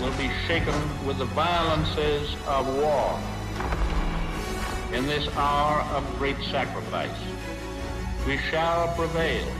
will be shaken with the violences of war. In this hour of great sacrifice, we shall prevail.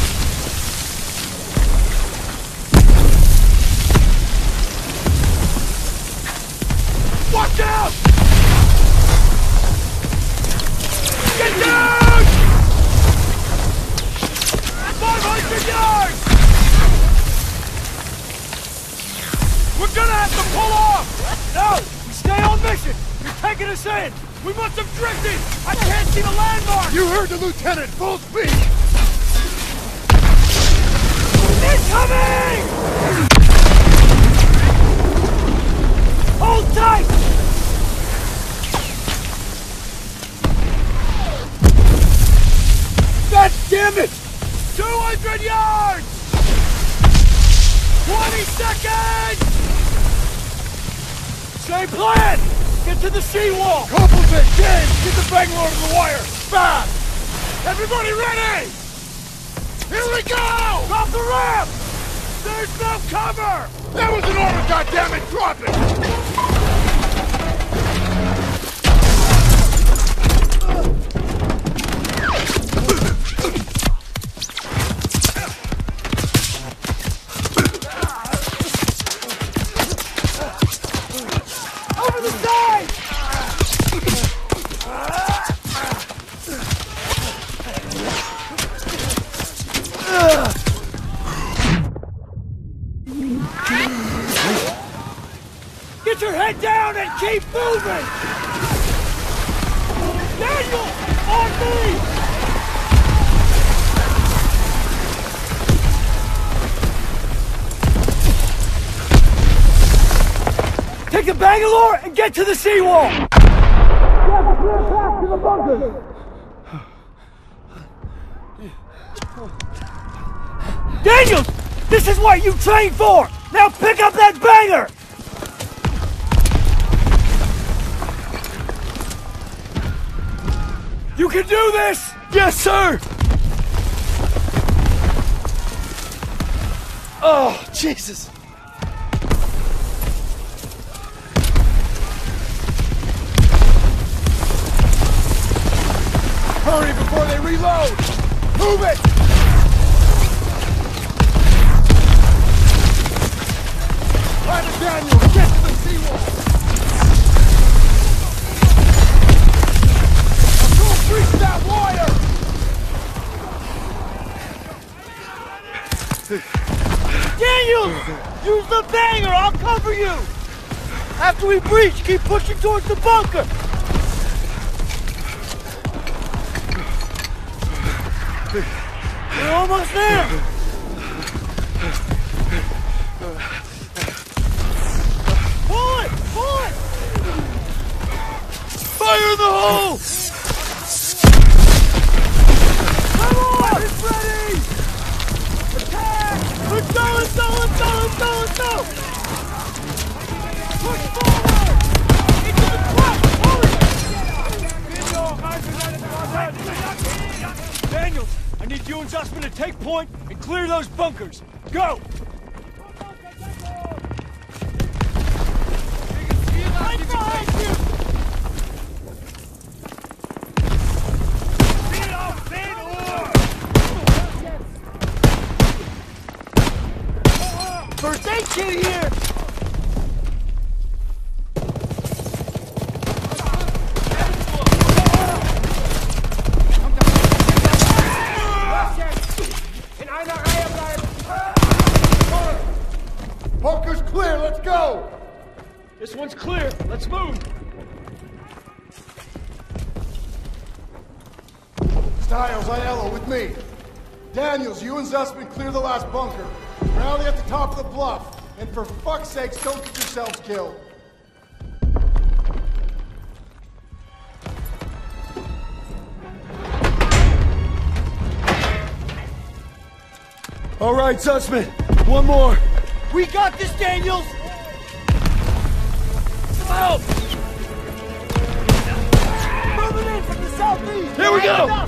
Out! Get down! 500 yards! We're gonna have to pull off! No! We stay on mission! You're taking us in! We must have drifted! I can't see the landmark! You heard the lieutenant, full speed! Incoming! Hold tight! God damn it! 200 yards! 20 seconds! Same plan! Get to the seawall! At 10! Get the Bangalore to the wire! Fast! Everybody ready! Here we go! Drop the ramp! There's no cover! That was an order, goddammit! Drop it! Down and keep moving! Daniel! On me! Take the Bangalore and get to the seawall! Get the clear path to the bunker. Daniels! This is what you trained for! Now pick up that banger! You can do this! Yes, sir! Oh, Jesus! Hurry before they reload! Move it! Daniel, get Daniel! Use the banger! I'll cover you! After we breach, keep pushing towards the bunker! We're almost there! Pull it! Pull it! Fire in the hole! Ready! Attack! Let's go, let's go, let's go, let's go, let's go! Push forward! Into the front! Daniels, I need you and Zussman to take point and clear those bunkers. Go! Kit here! Sakes, don't get yourselves killed. All right, Zussman. One more. We got this, Daniels! Out! Moving in from the southeast! Here we go!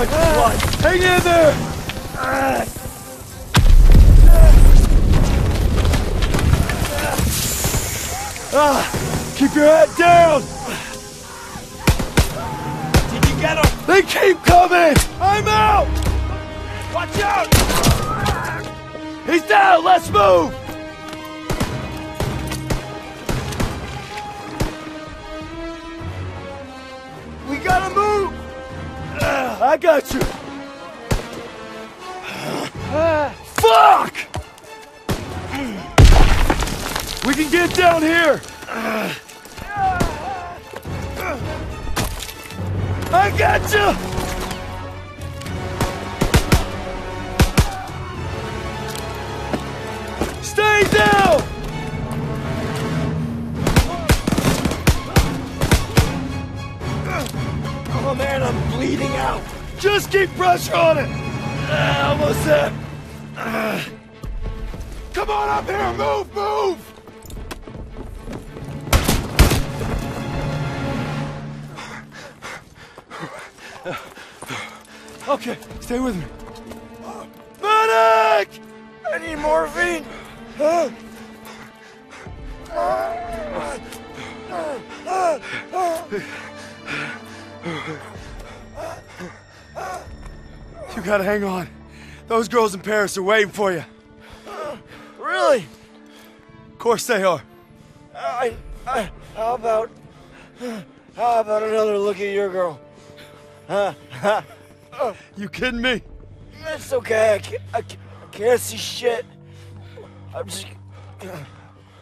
Much blood. Hang in there! Ah, keep your head down! Did you get him? They keep coming! I'm out! Watch out! He's down! Let's move! I got you! Fuck! We can get down here! I got you! Stay down! Oh man, I'm bleeding out. Just keep pressure on it! Uh, almost there. Uh, come on up here! Move! Move! Okay, stay with me. Medic! I need morphine! You gotta hang on. Those girls in Paris are waiting for you. Really? Of course they are. I, I, how about, how about another look at your girl? Huh? You kidding me? It's okay. I can't, I can't, see shit. I'm just.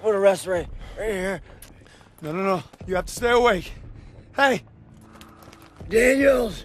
Put a rest right, right here. No, no, no. You have to stay awake. Hey, Daniels,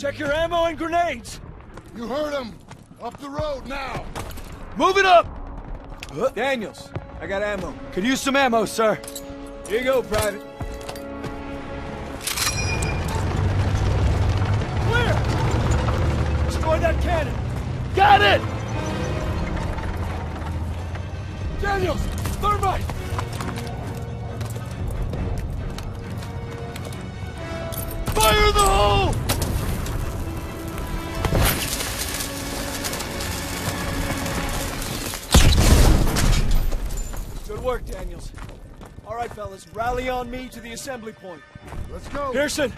Check your ammo and grenades. You heard him. Up the road now. Move it up! Uh. Daniels, I got ammo. Could use some ammo, sir. Here you go, Private. Clear! Destroy that cannon. Got it! Daniels, thermite! Fire the hole! Good work, Daniels. All right, fellas, rally on me to the assembly point. Let's go. Pierson,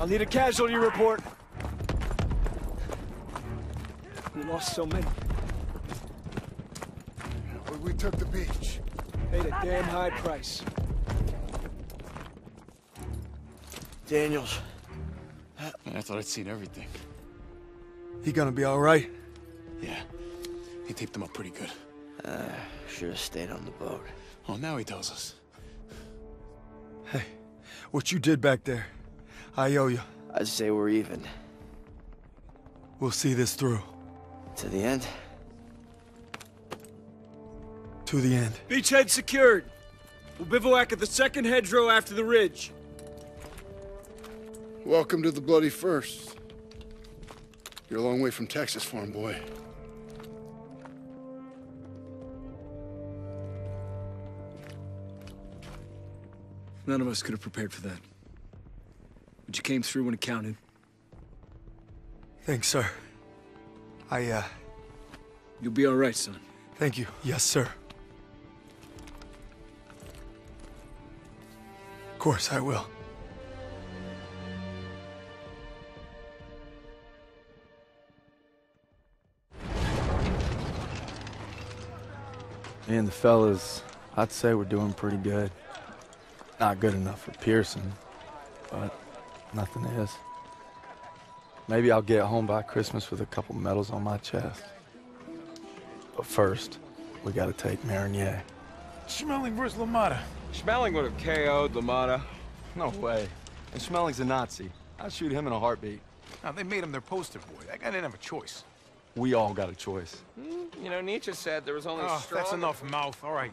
I'll need a casualty report. We lost so many. We, we took the beach. Paid a damn high price. Daniels, Man, I thought I'd seen everything. He gonna be all right? Yeah. He taped them up pretty good. Uh, should have stayed on the boat. Oh, now he tells us. Hey, what you did back there, I owe you. I'd say we're even. We'll see this through. To the end? To the end. Beachhead secured. We'll bivouac at the second hedgerow after the ridge. Welcome to the bloody first. You're a long way from Texas, farm boy. None of us could have prepared for that. But you came through when it counted. Thanks, sir. I, uh, You'll be all right, son. thank you. Yes, sir. Of course I will. Me and the fellas, I'd say we're doing pretty good. Not good enough for Pierson, but nothing is. Maybe I'll get home by Christmas with a couple medals on my chest. But first, we gotta take Marigny. Schmeling versus LaMotta. Schmeling would have KO'd LaMotta. No way. And Schmeling's a Nazi. I'd shoot him in a heartbeat. Now, they made him their poster boy. That guy didn't have a choice. We all got a choice. Hmm, you know, Nietzsche said there was only ah, Oh, strong... that's enough mouth. All right.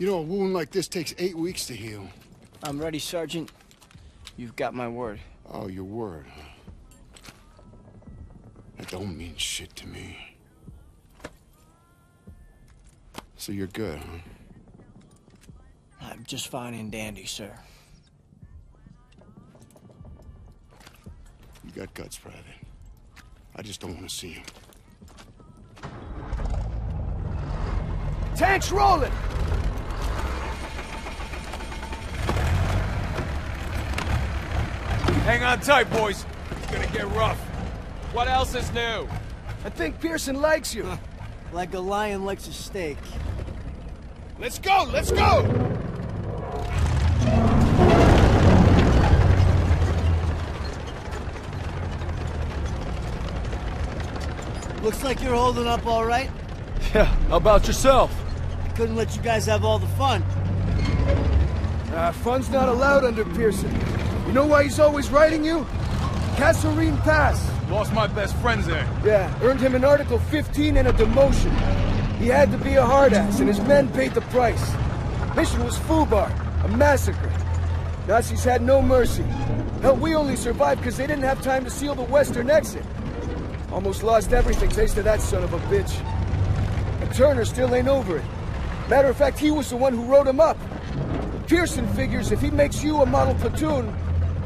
You know, a wound like this takes eight weeks to heal. I'm ready, Sergeant. You've got my word. Oh, your word, huh? That don't mean shit to me. So you're good, huh? I'm just fine and dandy, sir. You got guts, Private. I just don't want to see him. Tanks rolling! Hang on tight, boys. It's gonna get rough. What else is new? I think Pierson likes you. Like a lion likes a steak. Let's go! Let's go! Looks like you're holding up all right. Yeah, how about yourself? Couldn't let you guys have all the fun. Uh, fun's not allowed under Pierson. You know why he's always writing you? Kasserine Pass. Lost my best friends there. Yeah, earned him an Article 15 and a demotion. He had to be a hard ass, and his men paid the price. Mission was Fubar, a massacre. Nazis had no mercy. Hell, we only survived because they didn't have time to seal the western exit. Almost lost everything thanks to that son of a bitch. And Turner still ain't over it. Matter of fact, he was the one who wrote him up. Pierson figures if he makes you a model platoon,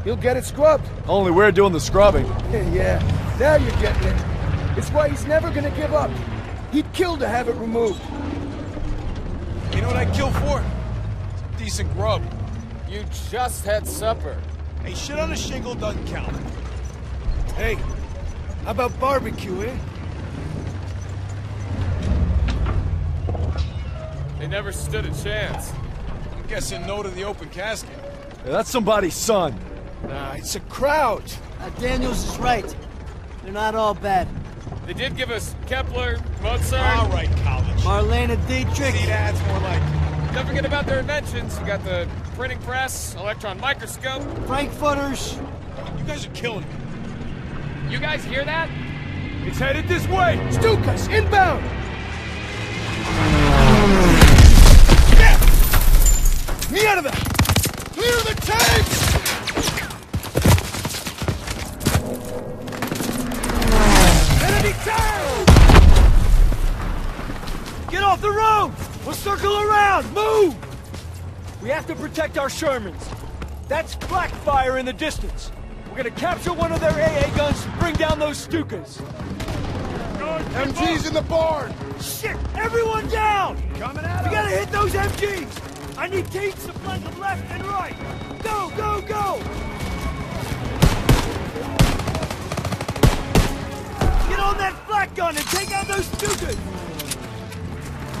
he'll get it scrubbed. Only we're doing the scrubbing. yeah, now you're getting it. It's why he's never gonna give up. He'd kill to have it removed. You know what I'd kill for? Decent grub. You just had supper. Hey, shit on a shingle doesn't count. Hey, how about barbecue, eh? They never stood a chance. I'm guessing no to the open casket. Yeah, that's somebody's son. Nah, it's a Kraut. Uh, Daniels is right. They're not all bad. They did give us Kepler, Mozart. All right, college. Marlene Dietrich. See, that's more like Don't forget about their inventions. You got the printing press, electron microscope. Frankfurters. You guys are killing me. You guys hear that? It's headed this way. Stukas, inbound. Me out of there. Clear the tanks. Off the road. We'll circle around. Move. We have to protect our Shermans. That's black fire in the distance. We're gonna capture one of their AA guns, bring down those Stukas. MG's in the barn! Shit! Everyone down! Coming out! We gotta hit those MGs! I need teams to flank them left and right! Go, go, go! Get on that flak gun and take out those Stukas!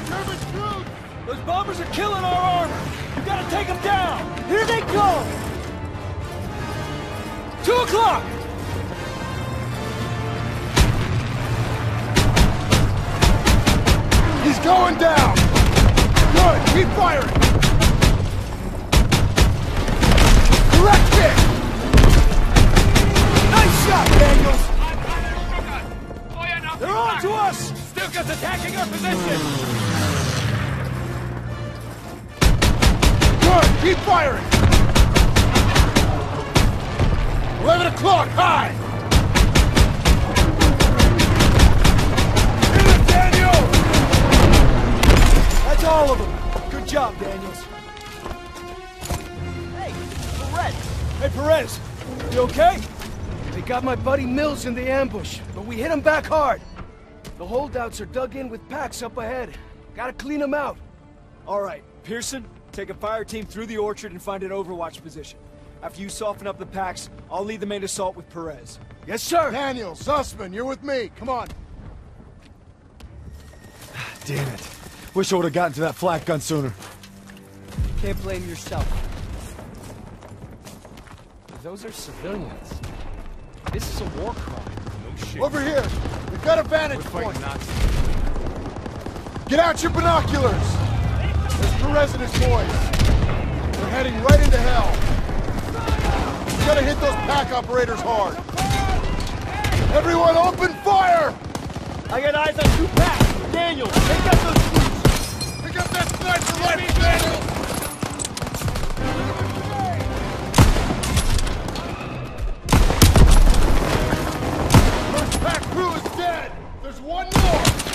German troops! Those bombers are killing our armor! You gotta take them down! Here they come! Two o'clock! He's going down! Good, keep firing! Direct hit! Nice shot, Daniels! They're on to us! Stuka's attacking our position! Keep firing! 11 o'clock, high! Hit Daniel! That's all of them. Good job, Daniels. Hey, Perez! Hey, Perez! You okay? They got my buddy Mills in the ambush, but we hit him back hard. The holdouts are dug in with PaKs up ahead. Gotta clean them out. All right, Pierson, take a fire team through the orchard and find an overwatch position. After you soften up the PaKs, I'll lead the main assault with Perez. Yes, sir! Daniel, Zussman, you're with me. Come on. Damn it. Wish I would have gotten to that flak gun sooner. Can't blame yourself. Those are civilians. This is a war crime. Over here. We've got a vantage point. Get out your binoculars the residence, boys. We're heading right into hell. We gotta hit those PaK operators hard. Everyone open fire! I got eyes on two PaKs. Daniel, take out those troops. Pick up that sniper rifle, Daniel! PaK crew is dead! There's one more!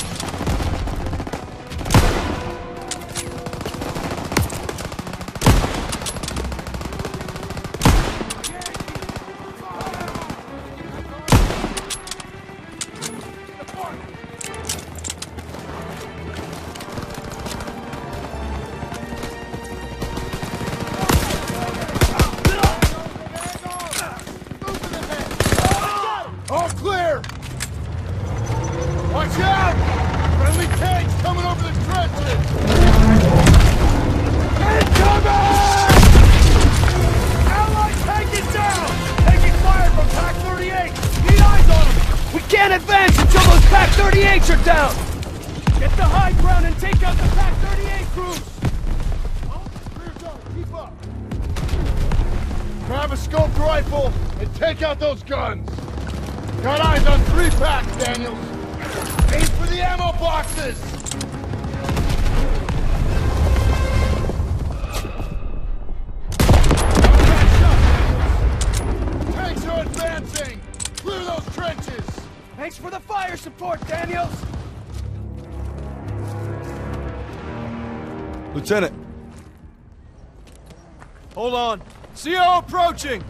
Approaching!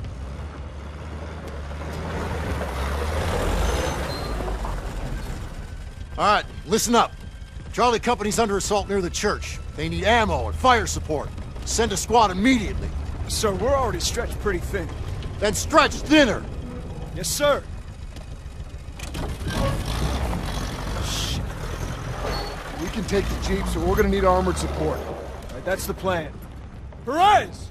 All right, listen up. Charlie Company's under assault near the church. They need ammo and fire support. Send a squad immediately. Sir, we're already stretched pretty thin. Then stretch thinner. Yes, sir. We can take the jeep, so we're gonna need armored support. All right, that's the plan. Perez!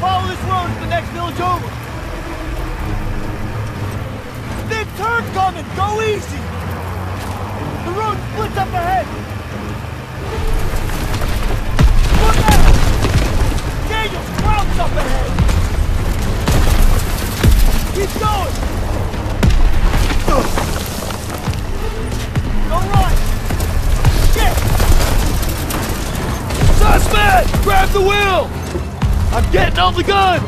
Follow this road to the next village over. Big turn coming! Go easy! The road splits up ahead! Look out! Daniels, clouds up ahead! Keep going! Go right! Get! Suspect! Grab the wheel! I'm getting on the gun!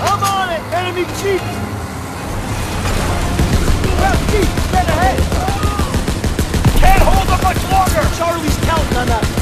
I'm on it! Enemy chief! Grab jeep! Get ahead! Can't hold them much longer! Charlie's counting on us!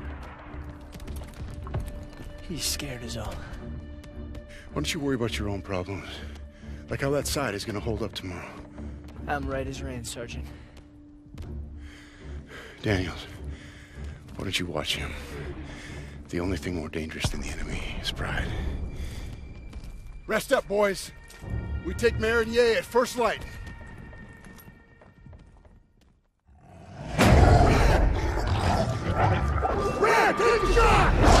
He's scared as all. Why don't you worry about your own problems? Like how that side is gonna hold up tomorrow. I'm right as rain, Sergeant. Daniels, why don't you watch him? The only thing more dangerous than the enemy is pride. Rest up, boys. We take Marigny at first light. Brad, take a shot!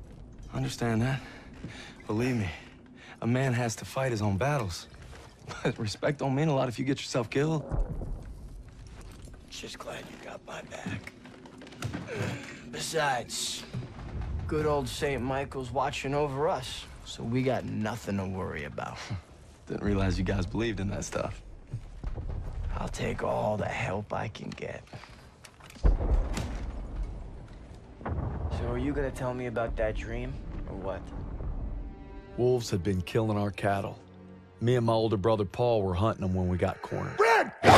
Understand that? Believe me, a man has to fight his own battles. But respect don't mean a lot if you get yourself killed. Just glad you got my back. Besides, good old St. Michael's watching over us, so we got nothing to worry about. Didn't realize you guys believed in that stuff. I'll take all the help I can get. So are you gonna tell me about that dream, or what? Wolves had been killing our cattle. Me and my older brother Paul were hunting them when we got cornered. Red! Red,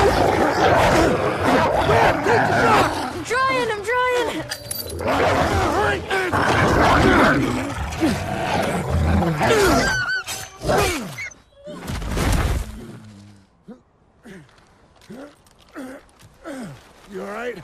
I'm trying, I'm trying! You alright?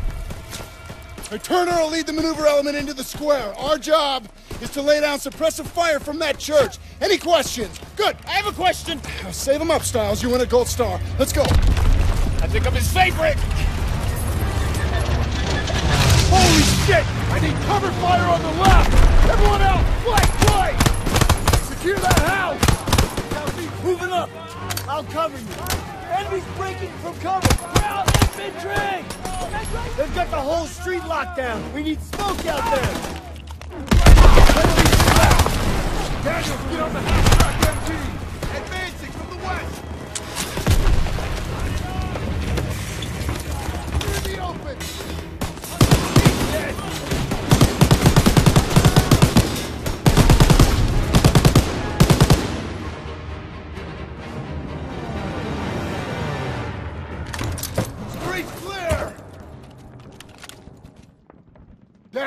Turner will lead the maneuver element into the square. Our job is to lay down suppressive fire from that church. Any questions? Good. I have a question. Save them up, Stiles. You win a gold star. Let's go. I think I'm his favorite. Holy shit! I need cover fire on the left! Everyone out! Flank, flank! Secure that house! Now keep moving up. I'll cover you. Enemies breaking from cover. Ground infantry! They've got the whole street locked down. We need smoke out there. Daniel, get on the half track MG! Advancing from the west! Clear the open!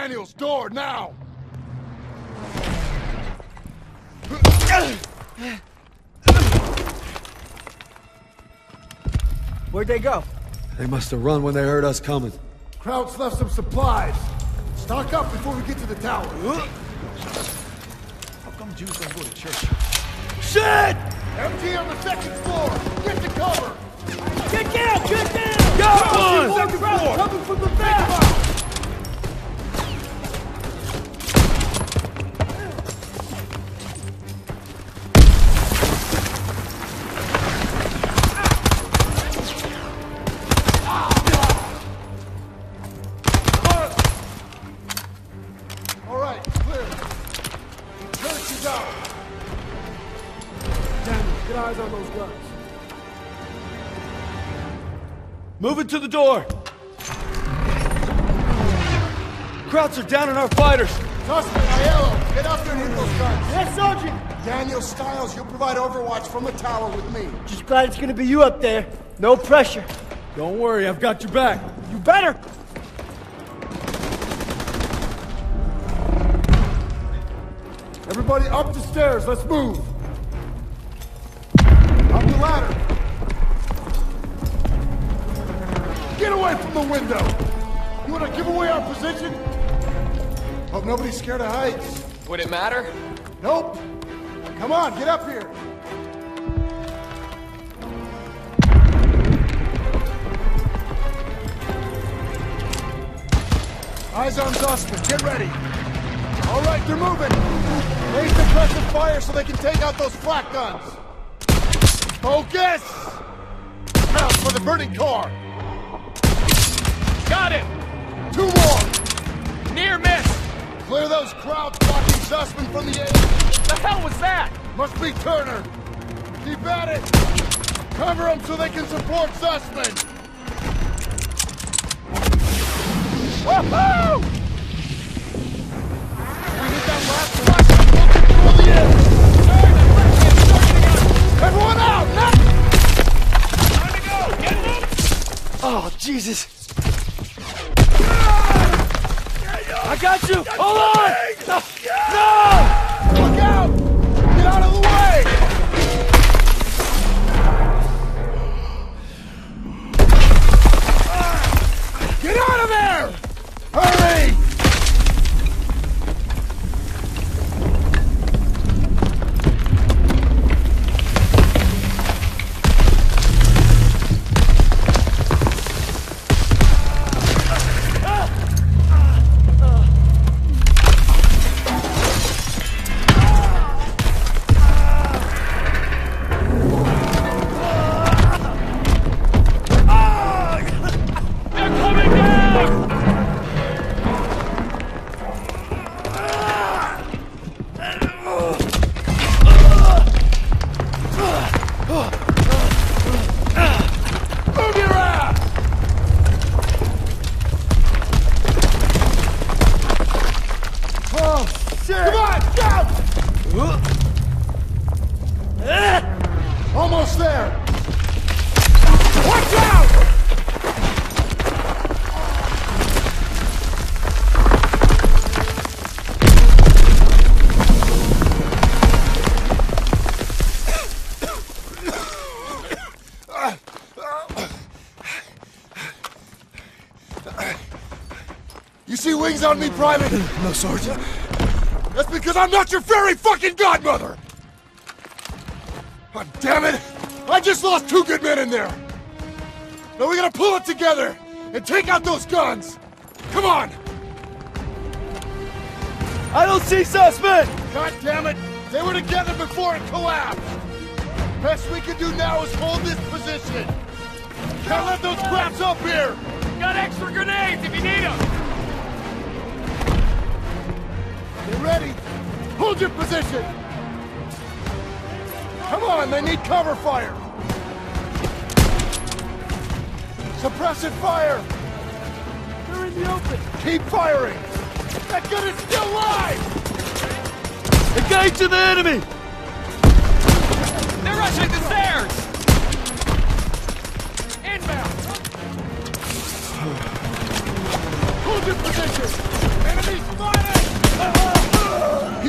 Daniels, door, now! Where'd they go? They must have run when they heard us coming. Krauts left some supplies. Stock up before we get to the tower. How come Jews don't go to church? Shit! MG on the second floor! Get to cover! Get down! Get down! Got Go! one! Second floor! Coming from the back! Move it to the door! Krauts are down on our fighters! Suspect, Aiello, get up there and hit those guns. Yes, Sergeant! Daniel Stiles, you'll provide overwatch from the tower with me. Just glad it's gonna be you up there. No pressure. Don't worry, I've got your back. You better! Everybody up the stairs, let's move. From the window. You want to give away our position? Hope nobody's scared of heights. Would it matter? Nope. Come on, get up here. Eyes on Zussman, get ready. All right, they're moving. Raise suppressive fire so they can take out those flak guns. Focus! Now for the burning car. Got him! Two more. Near miss! Clear those Krauts blocking Zussman from the air. The hell was that? Must be Turner. Keep at it. Cover them so they can support Zussman. Woohoo! We hit that last flak, we'll control the end. Everyone out! Now! Time to go! Get them! Oh, Jesus! I got you! Hold on! No! No! Look out! Get out of the way! Get out of there! You see wings on me, Private? No, Sergeant. That's because I'm not your fairy fucking godmother! God damn it! I just lost two good men in there! Now we gotta pull it together and take out those guns! Come on! I don't see Zussman! God damn it! They were together before it collapsed! Best we can do now is hold this position! Can't let those crabs up here! Got extra grenades if you need them! Get ready! Hold your position! Come on, they need cover fire! Suppressive fire! They're in the open! Keep firing! That gun is still live! Engage to the enemy! They're rushing the stairs! Inbound! Hold your position! Enemy spotted!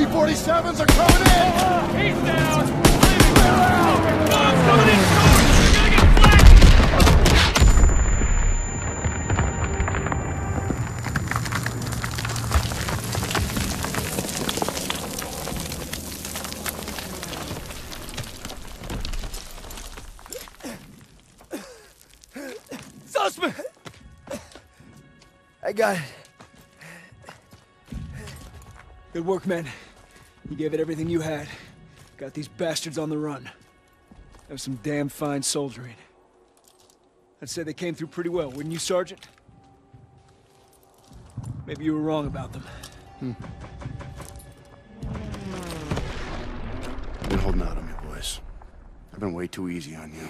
P-47s are coming in! He's down! Bombs coming in! You're gonna get flanked! Zussman! I got it. Good work, men. You gave it everything you had. Got these bastards on the run. That was some damn fine soldiering. I'd say they came through pretty well, wouldn't you, Sergeant? Maybe you were wrong about them. Hmm. I've been holding out on you, boys. I've been way too easy on you.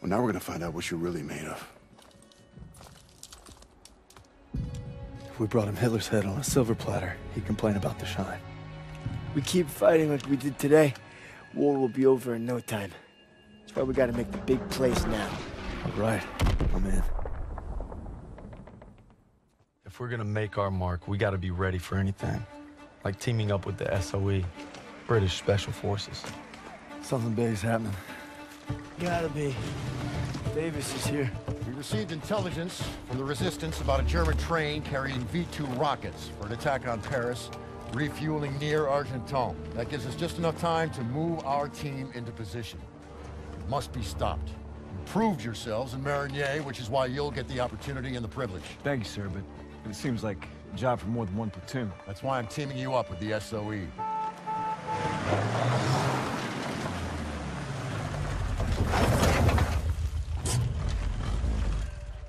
Well, now we're gonna find out what you're really made of. If we brought him Hitler's head on a silver platter, he'd complain about the shine. We keep fighting like we did today, war will be over in no time. That's why we gotta make the big plays now. All right, I'm in. If we're gonna make our mark, we gotta be ready for anything. Like teaming up with the SOE, British Special Forces. Something big's happening. Gotta be. Davis is here. We received intelligence from the resistance about a German train carrying V-2 rockets for an attack on Paris, refueling near Argenton. That gives us just enough time to move our team into position. It must be stopped. You proved yourselves in Marigny, which is why you'll get the opportunity and the privilege. Thank you, sir, but it seems like a job for more than one platoon. That's why I'm teaming you up with the. SOE.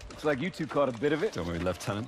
Looks like you two caught a bit of it. Don't worry, Lieutenant.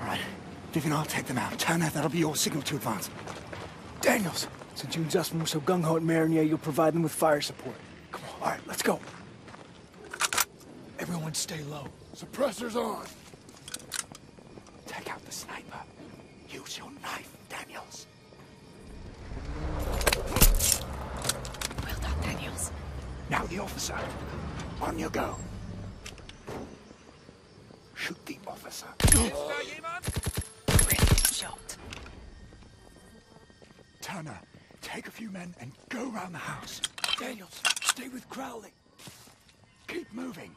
All right, Vivian, I'll take them out. Turner, that'll be your signal to advance. Daniels! Since you and Zussman were so gung-ho at Marigny, you'll provide them with fire support. Come on, all right, let's go. Everyone stay low. Suppressors on! Take out the sniper. Use your knife, Daniels. Well done, Daniels. Now the officer. On you go. Shoot the officer. Brilliant shot. Turner, take a few men and go around the house. Daniels, stay with Crowley. Keep moving.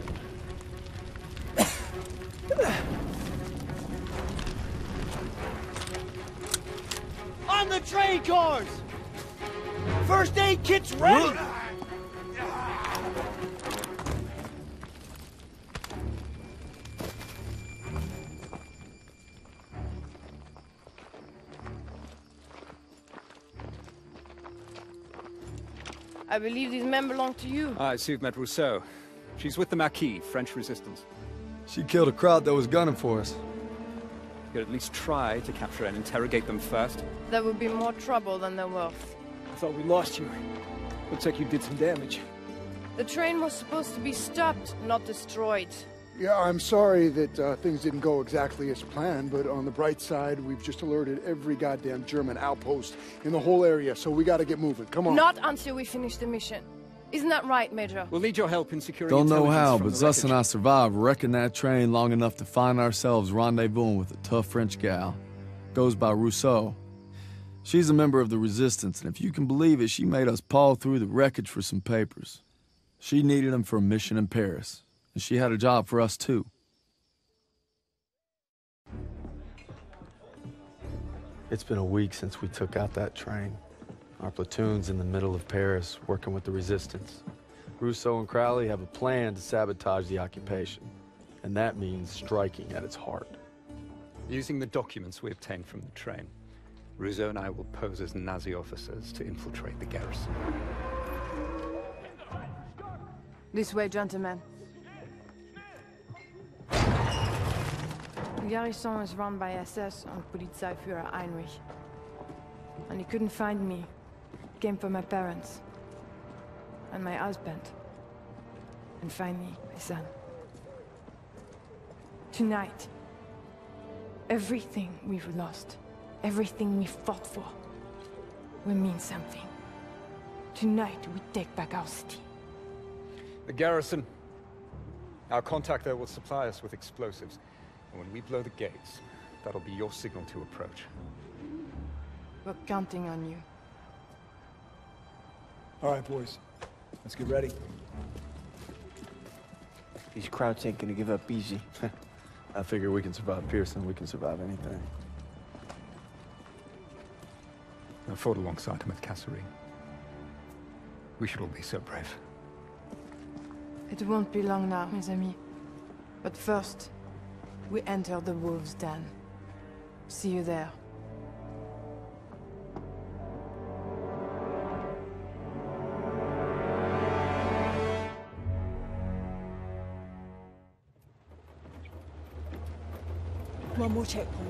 Belong to you. I see you've met Rousseau. She's with the Maquis, French resistance. She killed a Kraut that was gunning for us. You could at least try to capture and interrogate them first. That would be more trouble than they're worth. I thought we lost you. Looks like you did some damage. The train was supposed to be stopped, not destroyed. Yeah, I'm sorry that uh, things didn't go exactly as planned, but on the bright side, we've just alerted every goddamn German outpost in the whole area, so we gotta get moving. Come on. Not until we finish the mission. Isn't that right, Major? We'll need your help in securing Don't know how, but the Zus and I survived wrecking that train long enough to find ourselves rendezvousing with a tough French gal. Goes by Rousseau. She's a member of the Resistance, and if you can believe it, she made us paw through the wreckage for some papers. She needed them for a mission in Paris, and she had a job for us too. It's been a week since we took out that train. Our platoon's in the middle of Paris, working with the Resistance. Rousseau and Crowley have a plan to sabotage the occupation, and that means striking at its heart. Using the documents we obtained from the train, Rousseau and I will pose as Nazi officers to infiltrate the garrison. This way, gentlemen. The garrison is run by SS and Polizeiführer Heinrich. and he couldn't find me. Came for my parents. And my husband. And finally, my son. Tonight, everything we've lost, everything we fought for, will mean something. Tonight, we take back our city. The garrison. Our contact there will supply us with explosives. And when we blow the gates, that'll be your signal to approach. We're counting on you. All right, boys. Let's get ready. These Krauts ain't gonna give up easy. I figure we can survive Pierson, we can survive anything. I fought alongside him at Kasserine. We should all be so brave. It won't be long now, mes amis. But first, we enter the Wolves' Den. See you there. More checkpoint.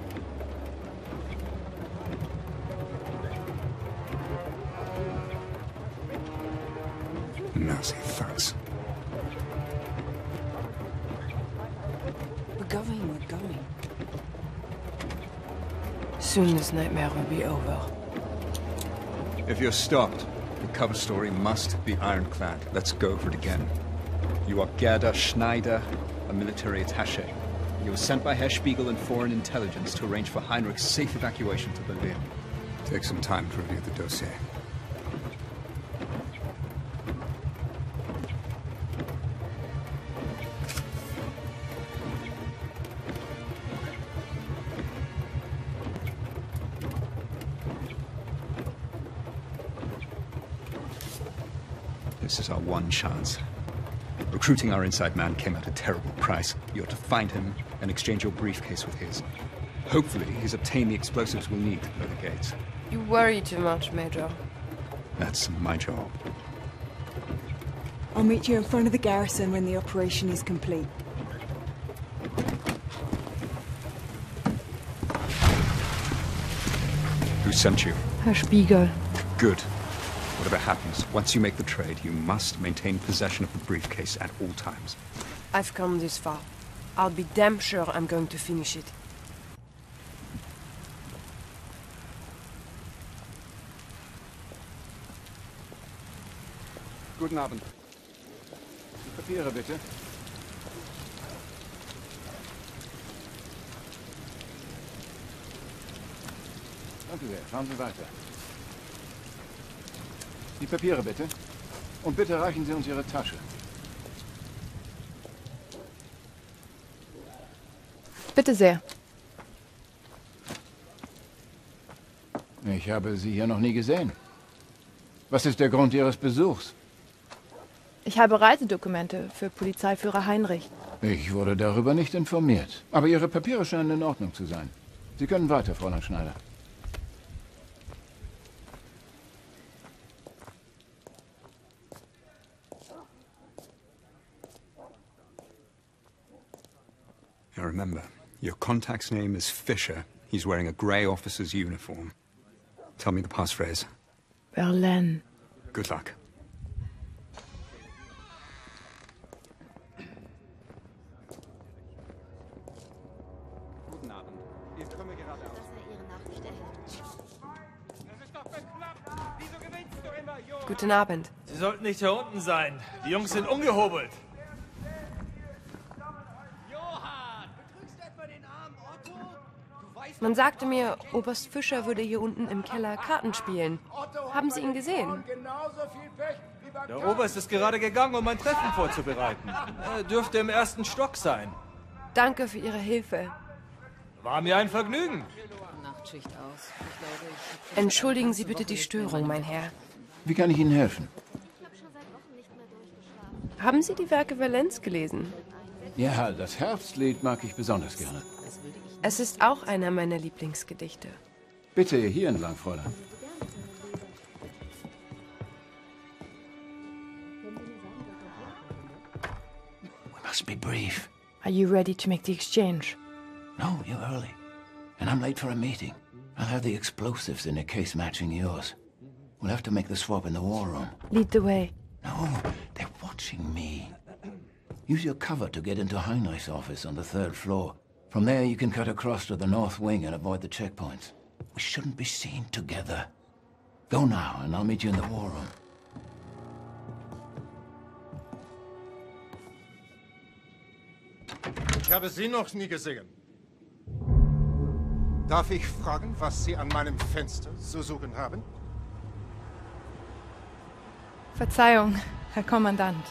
Nazi thugs. We're going, we're going. Soon this nightmare will be over. If you're stopped, the cover story must be ironclad. Let's go over it again. You are Gerda Schneider, a military attaché. You were sent by Herr Spiegel and Foreign Intelligence to arrange for Heinrich's safe evacuation to Berlin. Take some time to review the dossier. This is our one chance. Recruiting our inside man came at a terrible price. You're to find him and exchange your briefcase with his. Hopefully, he's obtained the explosives we'll need to blow the gates. You worry too much, Major. That's my job. I'll meet you in front of the garrison when the operation is complete. Who sent you? Herr Spiegel. Good. Whatever happens, once you make the trade, you must maintain possession of the briefcase at all times. I've come this far. I'll be damn sure I'm going to finish it. Guten Abend. Papiere bitte. Danke sehr. Schauen Sie weiter. Die Papiere bitte. Und bitte reichen Sie uns Ihre Tasche. Bitte sehr. Ich habe Sie hier noch nie gesehen. Was ist der Grund Ihres Besuchs? Ich habe Reisedokumente für Polizeiführer Heinrich. Ich wurde darüber nicht informiert. Aber Ihre Papiere scheinen in Ordnung zu sein. Sie können weiter, Fräulein Schneider. Now remember, your contact's name is Fisher. He's wearing a grey officer's uniform. Tell me the passphrase. Berlin. Good luck. Guten Abend. Ich komme gerade aus. Guten Abend. Sie sollten nicht hier unten sein. Die Jungs sind umgehobelt. Man sagte mir, Oberst Fischer würde hier unten im Keller Karten spielen. Haben Sie ihn gesehen? Der Oberst ist gerade gegangen, um ein Treffen vorzubereiten. Er dürfte im ersten Stock sein. Danke für Ihre Hilfe. War mir ein Vergnügen. Entschuldigen Sie bitte die Störung, mein Herr. Wie kann ich Ihnen helfen? Haben Sie die Werke Valenz gelesen? Ja, das Herbstlied mag ich besonders gerne. Es ist auch einer meiner Lieblingsgedichte. Bitte hier entlang, Fräulein. We must be brief. Are you ready to make the exchange? No, you're early. And I'm late for a meeting. I'll have the explosives in a case matching yours. We'll have to make the swap in the war room. Lead the way. No, they're watching me. Use your cover to get into Heinrich's office on the third floor. From there, you can cut across to the north wing and avoid the checkpoints. We shouldn't be seen together. Go now, and I'll meet you in the war room. Ich habe Sie noch nie gesehen. Darf ich fragen, was Sie an meinem Fenster zu suchen haben? Verzeihung, Herr Kommandant.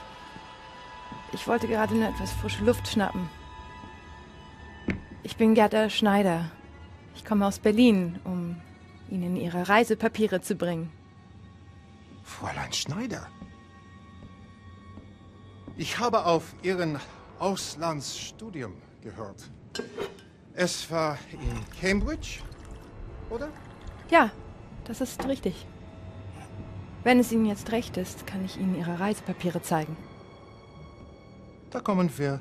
Ich wollte gerade nur etwas frische Luft schnappen. Ich bin Gerda Schneider. Ich komme aus Berlin, um Ihnen Ihre Reisepapiere zu bringen. Fräulein Schneider. Ich habe auf Ihren Auslandsstudium gehört. Es war in Cambridge, oder? Ja, das ist richtig. Wenn es Ihnen jetzt recht ist, kann ich Ihnen Ihre Reisepapiere zeigen. Da kommen wir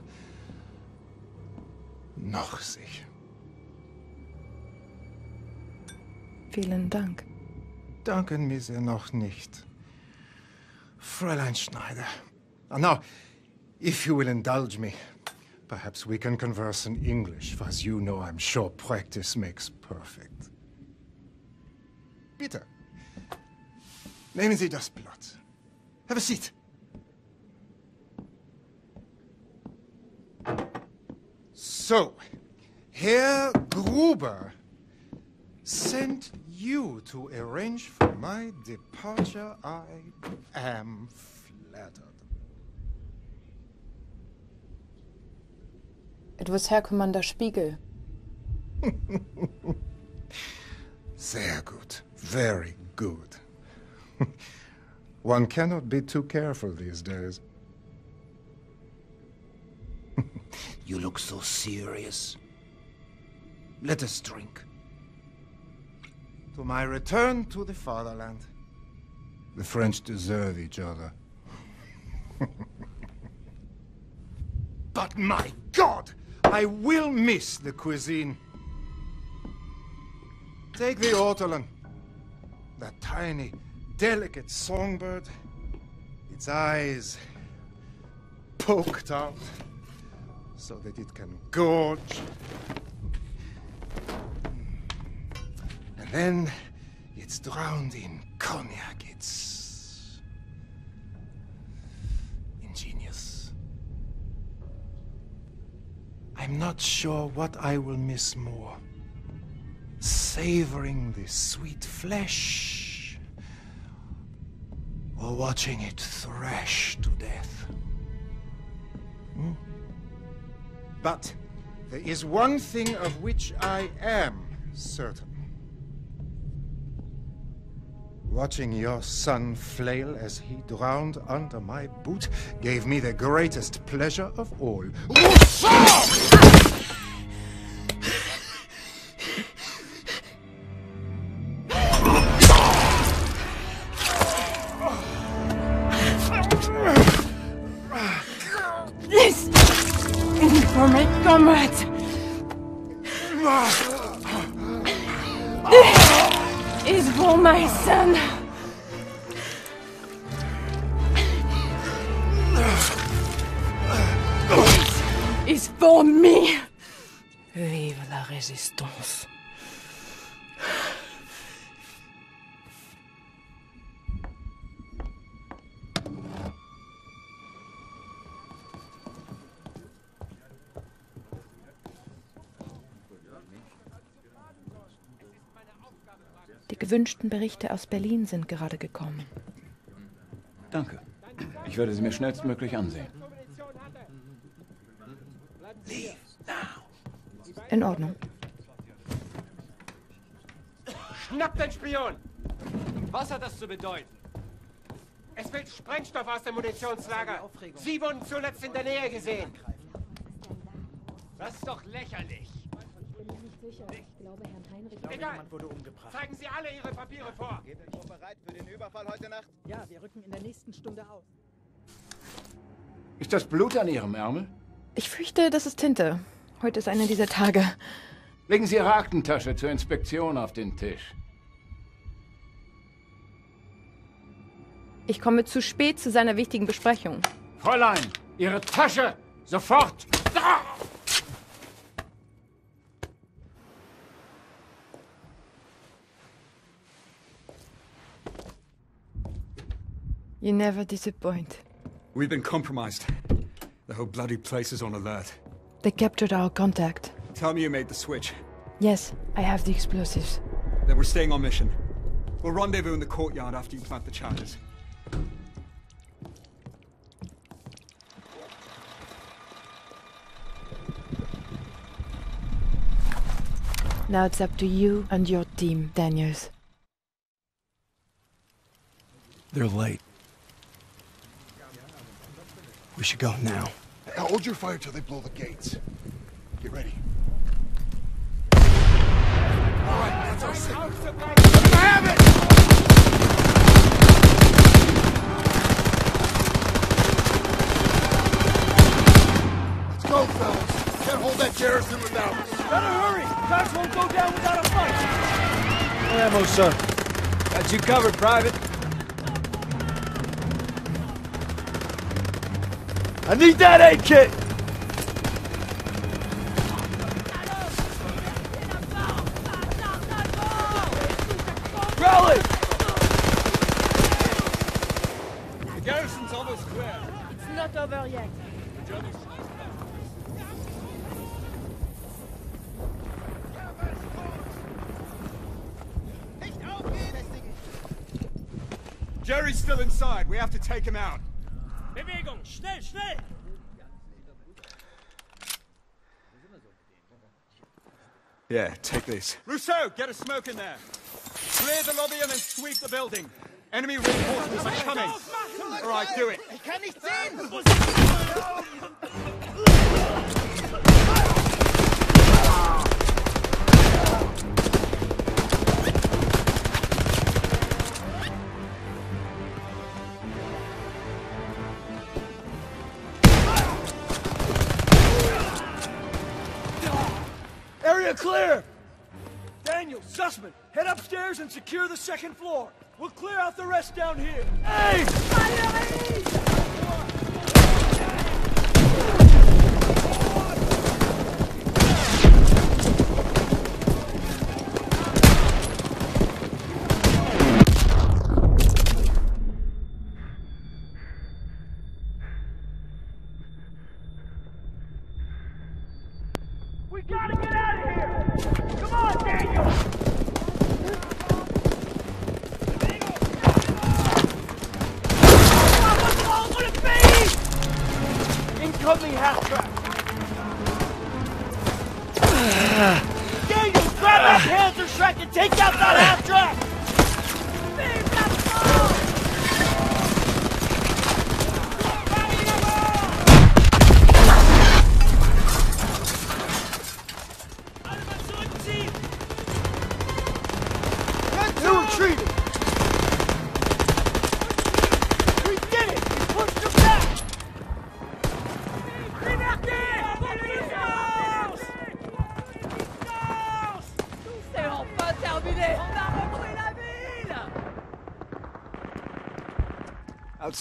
noch sicher. Vielen Dank. Danken mir sehr noch nicht. Fräulein Schneider. Now, if you will indulge me, perhaps we can converse in English, for as you know, I'm sure practice makes perfect. Bitte. Nehmen Sie das Blatt. Have a seat. So, Herr Gruber sent you to arrange for my departure. I am flattered. It was Herr Commander Spiegel. Sehr gut. Very good. One cannot be too careful these days. You look so serious. Let us drink. To my return to the fatherland. The French deserve each other. but my God! I will miss the cuisine. Take the ortolan. That tiny, delicate songbird. Its eyes poked out so that it can gorge. And then it's drowned in cognac. It's ingenious. I'm not sure what I will miss more. Savoring the sweet flesh or watching it thrash to death. Hmm? But there is one thing of which I am certain. Watching your son flail as he drowned under my boot gave me the greatest pleasure of all. Gewünschten Berichte aus Berlin sind gerade gekommen. Danke. Ich werde sie mir schnellstmöglich ansehen. In Ordnung. Schnapp den Spion! Was hat das zu bedeuten? Es fehlt Sprengstoff aus dem Munitionslager. Sie wurden zuletzt in der Nähe gesehen. Das ist doch lächerlich. Sicher. Ich glaube, Herrn Heinrich... Egal. jemand wurde umgebracht. Zeigen Sie alle Ihre Papiere vor. Geht euch bereit für den Überfall heute Nacht? Ja, wir rücken in der nächsten Stunde aus. Ist das Blut an Ihrem Ärmel? Ich fürchte, das ist Tinte. Heute ist einer dieser Tage. Legen Sie Ihre Aktentasche zur Inspektion auf den Tisch. Ich komme zu spät zu seiner wichtigen Besprechung. Fräulein, Ihre Tasche! Sofort! Da! You never disappoint. We've been compromised. The whole bloody place is on alert. They captured our contact. Tell me you made the switch. Yes, I have the explosives. Then we're staying on mission. We'll rendezvous in the courtyard after you plant the charges. Now it's up to you and your team, Daniels. They're late. We should go now. Hey, hold your fire till they blow the gates. Get ready. All right, that's our signal. Have it! Let's go, fellas. Can't hold that garrison without us. Better hurry! Cops won't go down without a fight! No ammo, sir. Got you covered, Private. I need that aid kit! Rally! The garrison's almost clear. It's not over yet. Jerry's still inside. We have to take him out. Bewegung! Schnell, schnell! Yeah, take this. Rousseau, get a smoke in there. Clear the lobby and then sweep the building. Enemy reinforcements are coming. All right, do it. Area clear! Daniel, Zussman, head upstairs and secure the second floor. We'll clear out the rest down here. Hey!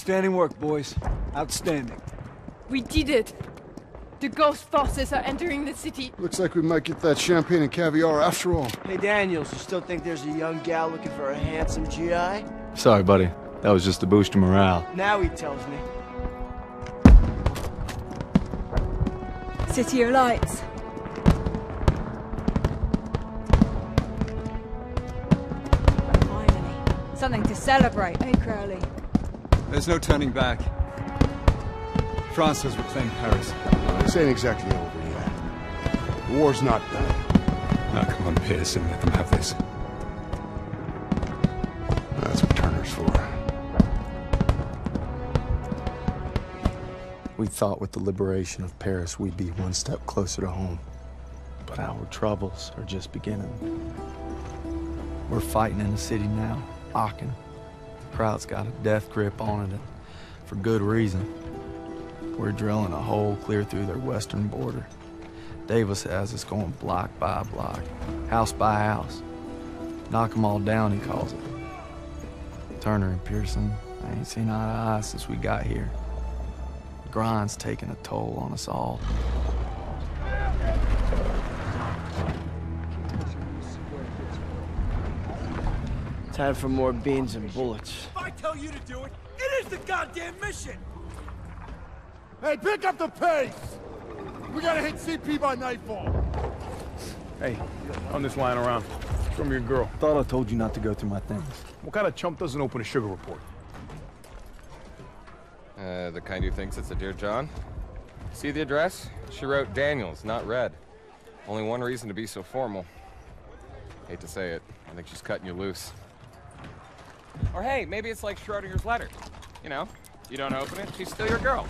Outstanding work, boys. Outstanding. We did it! The ghost forces are entering the city. Looks like we might get that champagne and caviar after all. Hey, Daniels, you still think there's a young gal looking for a handsome GI? Sorry, buddy. That was just to boost your morale. Now he tells me. City of Lights. Finally. Something to celebrate, Crowley? There's no turning back. France has reclaimed Paris. This ain't exactly over yet. The war's not done. Now come on, Pierson, let them have this. That's what Turner's for. We thought with the liberation of Paris we'd be one step closer to home. But our troubles are just beginning. We're fighting in the city now, Aachen. Kraut's got a death grip on it, and for good reason. We're drilling a hole clear through their western border. Davis has us going block by block, house by house. Knock 'em all down, he calls it. Turner and Pierson, I ain't seen eye to eye since we got here. Grind's taking a toll on us all. Time for more beans and bullets. If I tell you to do it, it is the goddamn mission! Hey, pick up the pace! We gotta hit CP by nightfall. Hey, on this line around. From your girl. Thought I told you not to go through my things. What kind of chump doesn't open a sugar report? Uh, the kind who thinks it's a Dear John? See the address? She wrote Daniels, not Red. Only one reason to be so formal. Hate to say it, I think she's cutting you loose. Or hey, maybe it's like Schrodinger's letter. You know, you don't open it, she's still your girl.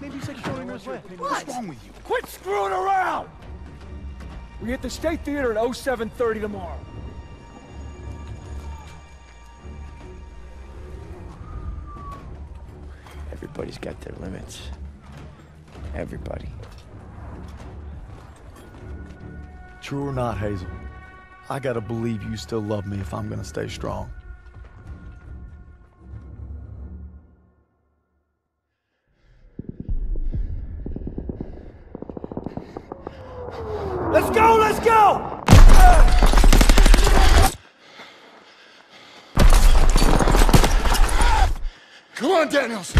Maybe it's like Schrodinger's letter. What's wrong with you? Quit screwing around! We hit the State Theater at 0730 tomorrow. Everybody's got their limits. Everybody. True or not, Hazel, I gotta believe you still love me if I'm gonna stay strong. Let's go, let's go! Come on, Daniels!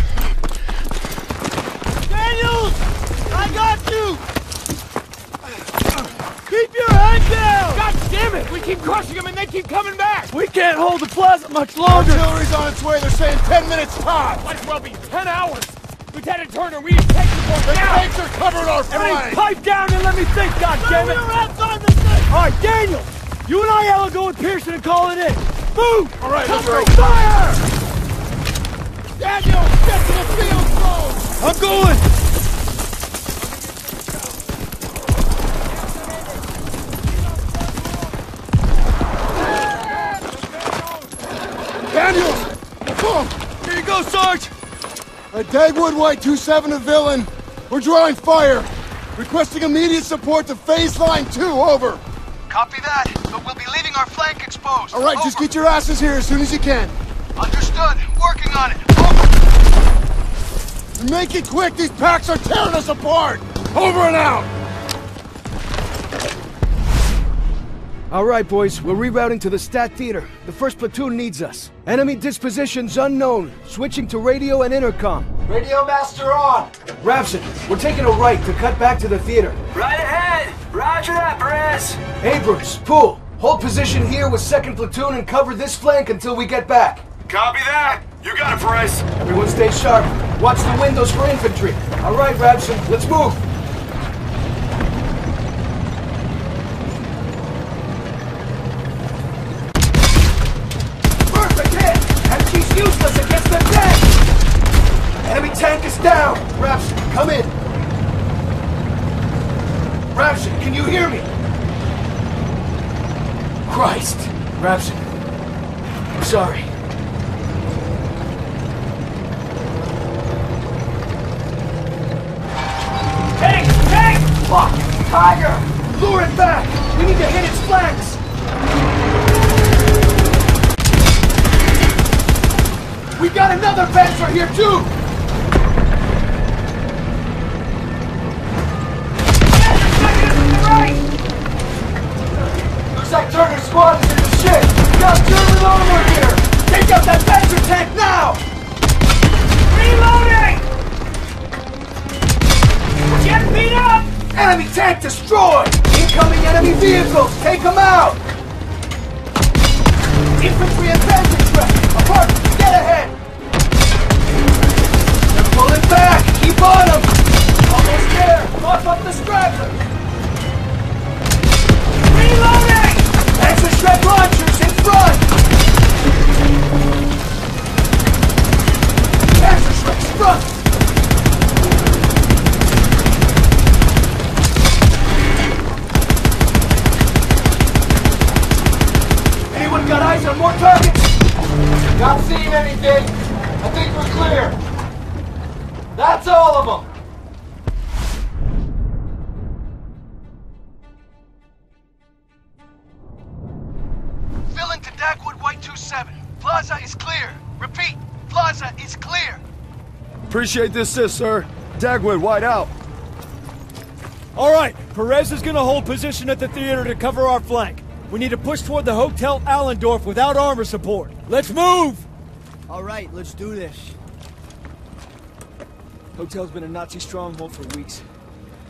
Daniels! I got you! Keep your head down! God damn it! We keep crushing them and they keep coming back! We can't hold the plaza much longer! Artillery's on its way, they're saying 10 minutes time! Might as well be 10 hours! Lieutenant Turner, we need tank support The now! tanks are covering our Everybody flank! pipe down and let me think, goddammit! We're outside the thing! Alright, Daniel! You and I will go with Pierson and call it in! Move! All right, let's Cover go. fire! Daniel, get to the field zone! I'm going! Daniels! Come! Here you go, Sarge! A Dagwood White 27 to Villain. We're drawing fire. Requesting immediate support to phase line 2, over. Copy that, but we'll be leaving our flank exposed. All right, just get your asses here as soon as you can. Understood. Working on it. And make it quick, these PaKs are tearing us apart! Over and out! All right, boys, we're rerouting to the State Theater. The first platoon needs us. Enemy dispositions unknown. Switching to radio and intercom. Radio master on. Rapson, we're taking a right to cut back to the theater. Right ahead. Roger that, Perez. Abrams, Poole, hold position here with second platoon and cover this flank until we get back. Copy that. You got it, Perez. Everyone stay sharp. Watch the windows for infantry. All right, Rapson, let's move. Perfect hit! And she's useless against the tank! Enemy tank is down! Rapson, come in! Rapson, can you hear me? Christ! Rapson, I'm sorry. Tank! Tank! Fuck! Tiger! Lure it back! We need to hit its flanks! We got another Panzer here too! Like Turner's squad is in the shit! Got German armor here! Take out that Panzer tank now! Reloading! Get beat up! Enemy tank destroyed! Incoming enemy vehicles! Take them out! Infantry and Panzer truck! Apart! Get ahead! They're pulling back! Keep on them! Almost there! Mop up the stragglers! Launchers in front! Anyone got eyes on more targets? Not seeing anything. I think we're clear. That's all of them. Appreciate the assist, sir. Dagwood, wide out. All right, Perez is gonna hold position at the theater to cover our flank. We need to push toward the Hotel Allendorf without armor support. Let's move! All right, let's do this. Hotel's been a Nazi stronghold for weeks.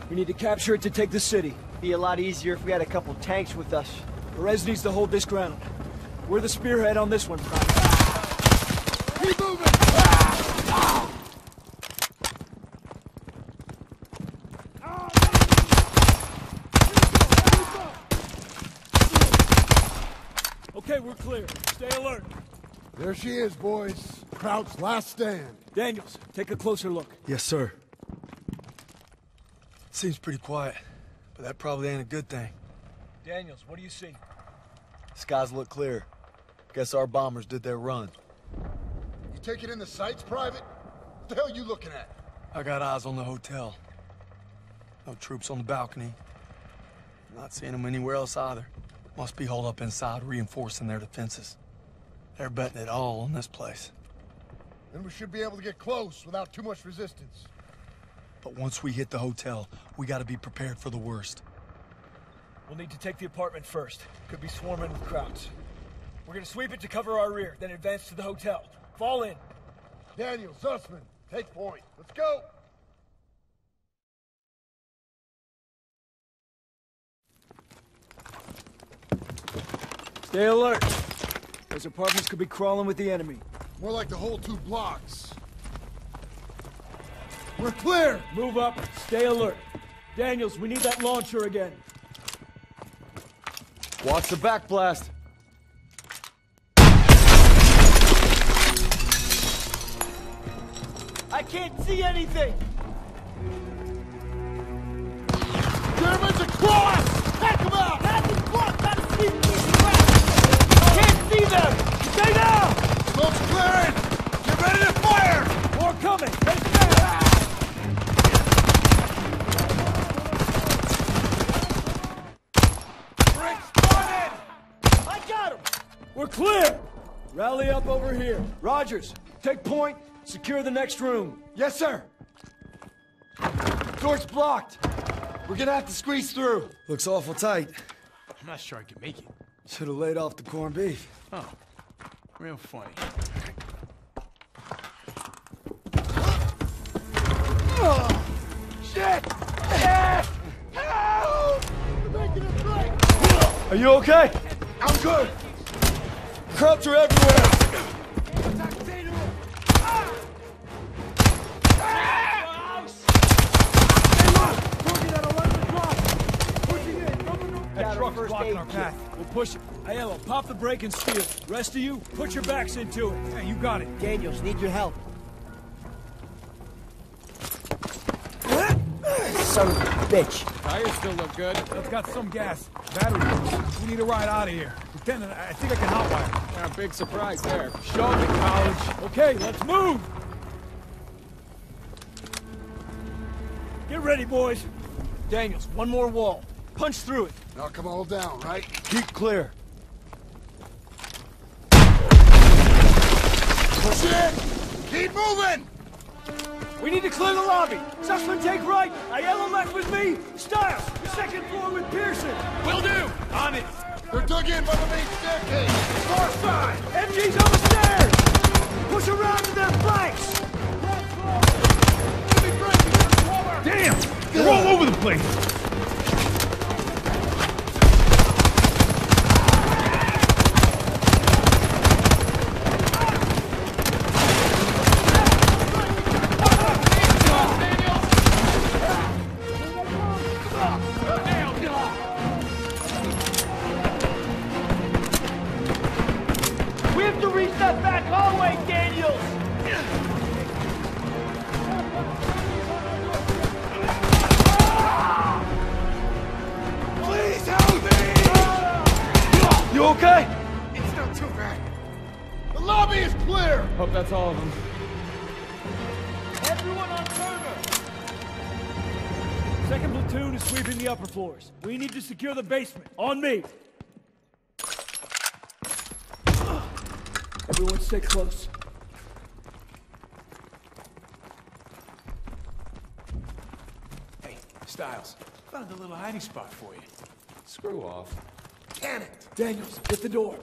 We need to capture it to take the city. Be a lot easier if we had a couple tanks with us. Perez needs to hold this ground. We're the spearhead on this one, Keep moving! We're clear. Stay alert. There she is, boys. Kraut's last stand. Daniels, take a closer look. Yes, sir. Seems pretty quiet, but that probably ain't a good thing. Daniels, what do you see? Skies look clear. Guess our bombers did their run. You taking in the sights, Private? What the hell you looking at? I got eyes on the hotel. No troops on the balcony. Not seeing them anywhere else either. Must be holed up inside, reinforcing their defenses. They're betting it all on this place. Then we should be able to get close without too much resistance. But once we hit the hotel, we gotta be prepared for the worst. We'll need to take the apartment first. Could be swarming with Krauts. We're gonna sweep it to cover our rear, then advance to the hotel. Fall in. Daniel, Zussman, take point. Let's go! Stay alert. Those apartments could be crawling with the enemy. More like the whole two blocks. We're clear! Move up. Stay alert. Daniels, we need that launcher again. Watch the back blast. I can't see anything! Germans across! Heck them out! That's blocked! Gotta see these crap! Can't see them! Stay down! Get ready to fire! More coming! Break spotted! I got him! We're clear! Rally up over here. Rogers, take point. Secure the next room. Yes, sir! Door's blocked. We're gonna have to squeeze through. Looks awful tight. I'm not sure I can make it. Should have laid off the corned beef. Oh, real funny. Shit! Help! We're making a break! Are you okay? I'm good! Krauts are everywhere! That truck's blocking our path. We'll push it. Aiello, pop the brake and steer. Rest of you, put your backs into it. Yeah, you got it. Daniels, need your help. Son of a bitch. Tires still look good. It's got some gas. Battery. We need a ride out of here. Lieutenant, I think I can hotwire. Yeah, big surprise there. Show me, college. Okay, let's move! Get ready, boys. Daniels, one more wall. Punch through it. Knock come all down, right? Keep clear. Push it! Keep moving! We need to clear the lobby. Zussman, take right. Aiello left with me. Stiles, second floor with Pierson. Will do! On it. They're dug in by the main staircase! Far side! MG's on the stairs. Push around to their flanks. Give me break! Damn! They're all over the place. Secure the basement. On me. Everyone stay close. Hey, Stiles, found a little hiding spot for you. Screw off. Can it? Daniels, get the door.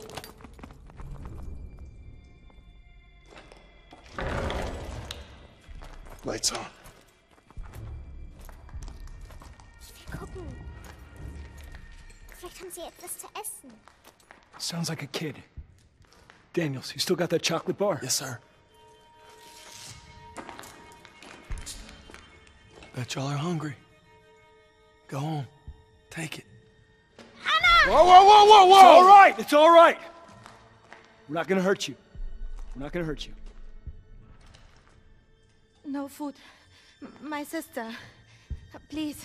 Lights on. Gucken. Vielleicht haben sie etwas zu essen. Sounds like a kid. Daniels, you still got that chocolate bar? Yes, sir. Bet y'all are hungry. Go on. Take it. Whoa, whoa, whoa, whoa, whoa! It's all right. It's all right. We're not gonna hurt you. We're not gonna hurt you. No food. M- My sister. Please.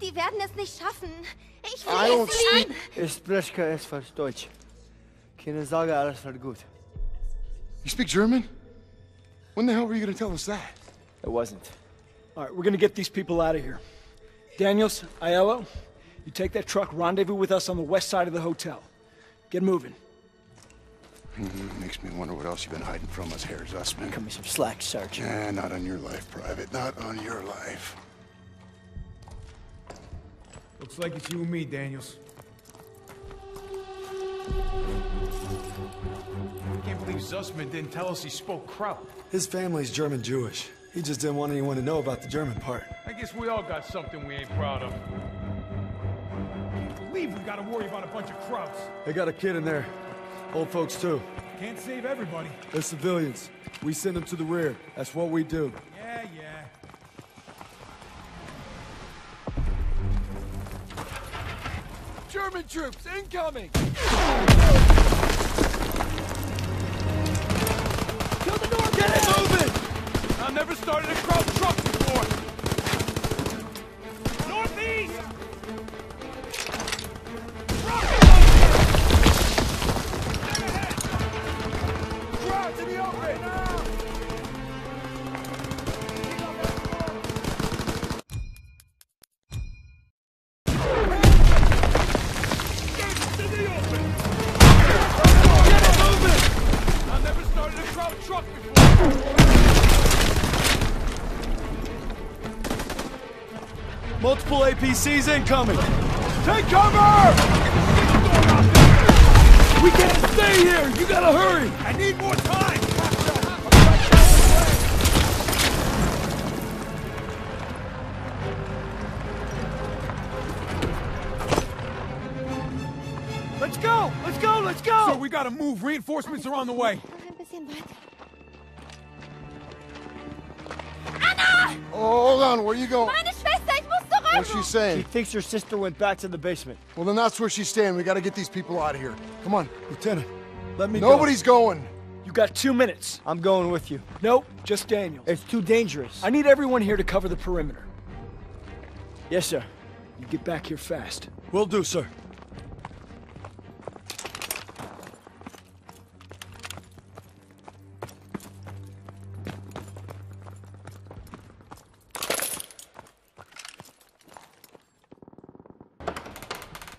Die werden es nicht schaffen. Ich will I don't es speak. Ich spreche etwas Deutsch. Keine Sorge, alles wird gut. You speak German? When the hell were you gonna tell us that? It wasn't. All right, we're gonna get these people out of here. Daniels, Aiello, you take that truck, rendezvous with us on the west side of the hotel. Get moving. Mhm, Makes me wonder what else you've been hiding from us, Herr Zussman. Cut me some slack, Sergeant. Nah, not on your life, Private. Not on your life. Looks like it's you and me, Daniels. I can't believe Zussman didn't tell us he spoke Kraut. His family's German Jewish. He just didn't want anyone to know about the German part. I guess we all got something we ain't proud of. Can't believe we gotta worry about a bunch of Krauts. They got a kid in there. Old folks, too. Can't save everybody. They're civilians. We send them to the rear. That's what we do. Yeah, yeah. German troops incoming! To the north! Get it moving! I've never started a Kraut truck before. Northeast! Kraut to the open! Multiple APCs incoming. Take cover! We can't stay here! You gotta hurry! I need more time! Let's go! Let's go! Let's go! So we gotta move. Reinforcements are on the way. Ein bisschen weiter. Oh, hold on. Where you going? What's she saying? She thinks her sister went back to the basement. Well, then that's where she's staying. We gotta get these people out of here. Come on. Lieutenant, let me Nobody's going. You got two minutes. I'm going with you. Nope, just Daniel. It's too dangerous. I need everyone here to cover the perimeter. Yes, sir. You get back here fast. go. Will do, sir.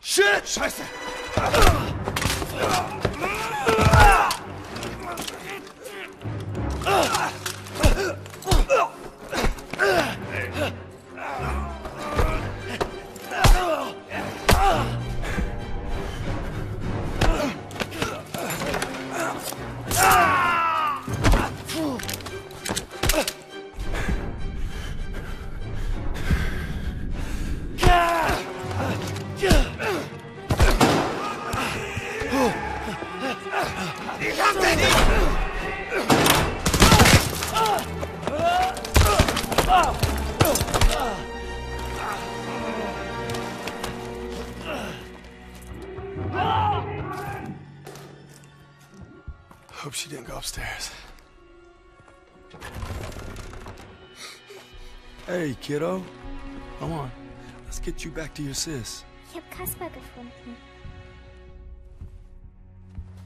Shit! Scheiße! Kiddo. Come on. Let's get you back to your sis. Ich habe Kasper gefunden.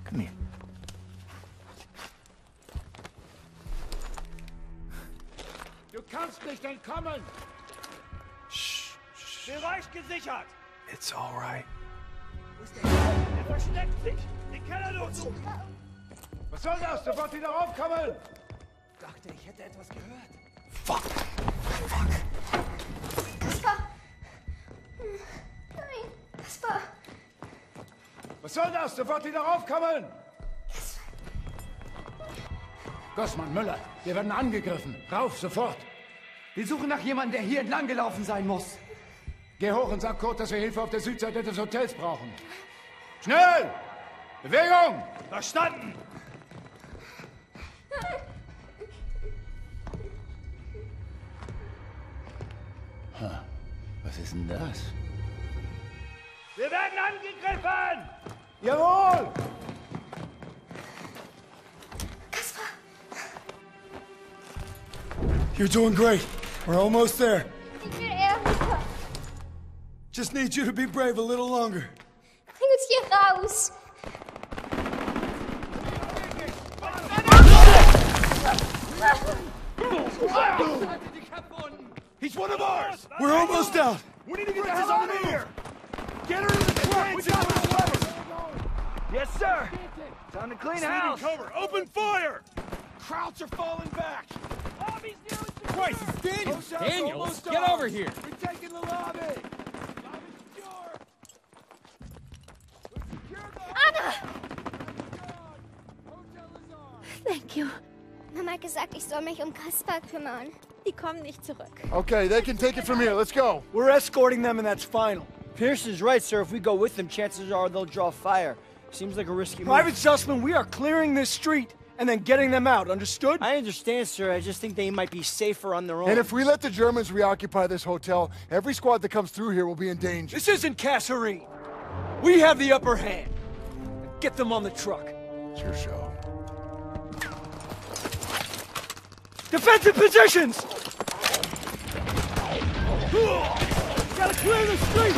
Come here. Du kannst nicht entkommen! Bereich gesichert! It's all right. Er versteckt sich! Die Kellerluft! Was soll das? Sofort wieder raufkommen! Dachte, ich hätte etwas gehört. Kasper! Nein, Kasper! Was soll das? Sofort wieder raufkommen! Gossmann, Müller, wir werden angegriffen. Rauf, sofort. Wir suchen nach jemandem, der hier entlang gelaufen sein muss. Geh hoch und sag Kurt, dass wir Hilfe auf der Südseite des Hotels brauchen. Schnell! Bewegung! Verstanden! Ha, was ist denn das? Wir werden angegriffen! Jawohl! You're doing great. We're almost there. Ich will Erika. Just need you to be brave a little longer. Bring uns hier raus. He's one of ours! We're almost out. We need to get the hell out of here! Get her into the train! We got this Yes, sir! Time to clean house! cover! Open fire! Krauts are falling back! Christ, it's Daniels! Daniels, Get over here! We're taking the lobby! Anna! Thank you. Mama hat gesagt, ich soll mich um Kaspar kümmern. Die kommen nicht zurück. Okay, they can take it from here. Let's go. We're escorting them, and that's final. Pierce is right, sir. If we go with them, chances are they'll draw fire. Seems like a risky move. Private move. Zussman, we are clearing this street and then getting them out, understood? I understand, sir. I just think they might be safer on their own. And if we let the Germans reoccupy this hotel, every squad that comes through here will be in danger. This isn't Kasserine. We have the upper hand. Get them on the truck. It's your show. Defensive positions! Gotta clear the street!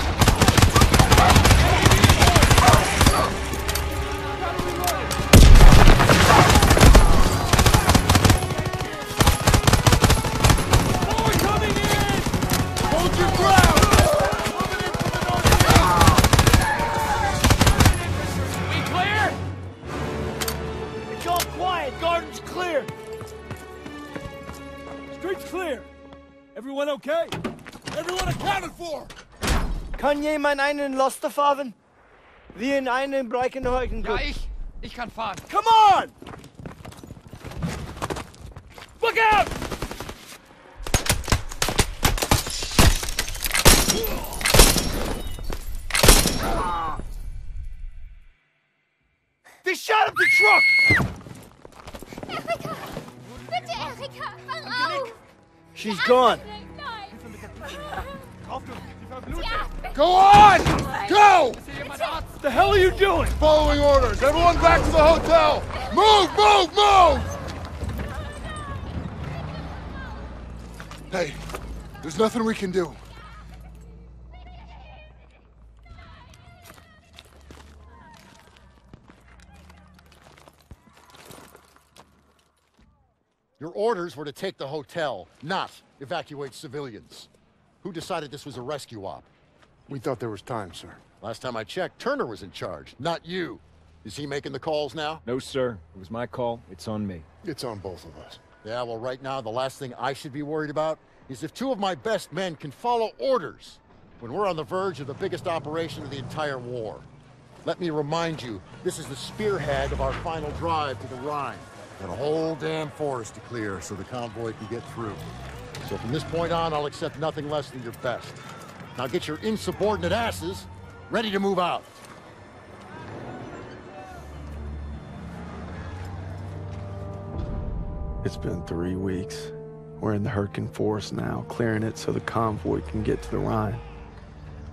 Kann jemand einen Laster fahren? Wir in einen Breckenhäusen. Ja, ich. Ich kann fahren. Come on! Look out! They shot up the truck! Erika! Bitte, Erika! Wach auf! She's gone. Go on! Go! What the hell are you doing? Following orders. Everyone back to the hotel. Move, move, move! Hey, there's nothing we can do. Your orders were to take the hotel, not evacuate civilians. Who decided this was a rescue op? We thought there was time, sir. Last time I checked, Turner was in charge, not you. Is he making the calls now? No, sir. It was my call. It's on me. It's on both of us. Yeah, well, right now, the last thing I should be worried about is if two of my best men can follow orders when we're on the verge of the biggest operation of the entire war. Let me remind you, this is the spearhead of our final drive to the Rhine. Got a whole damn forest to clear so the convoy can get through. So from this point on, I'll accept nothing less than your best. Now get your insubordinate asses ready to move out. It's been three weeks. We're in the Hurtgen Forest now, clearing it so the convoy can get to the Rhine.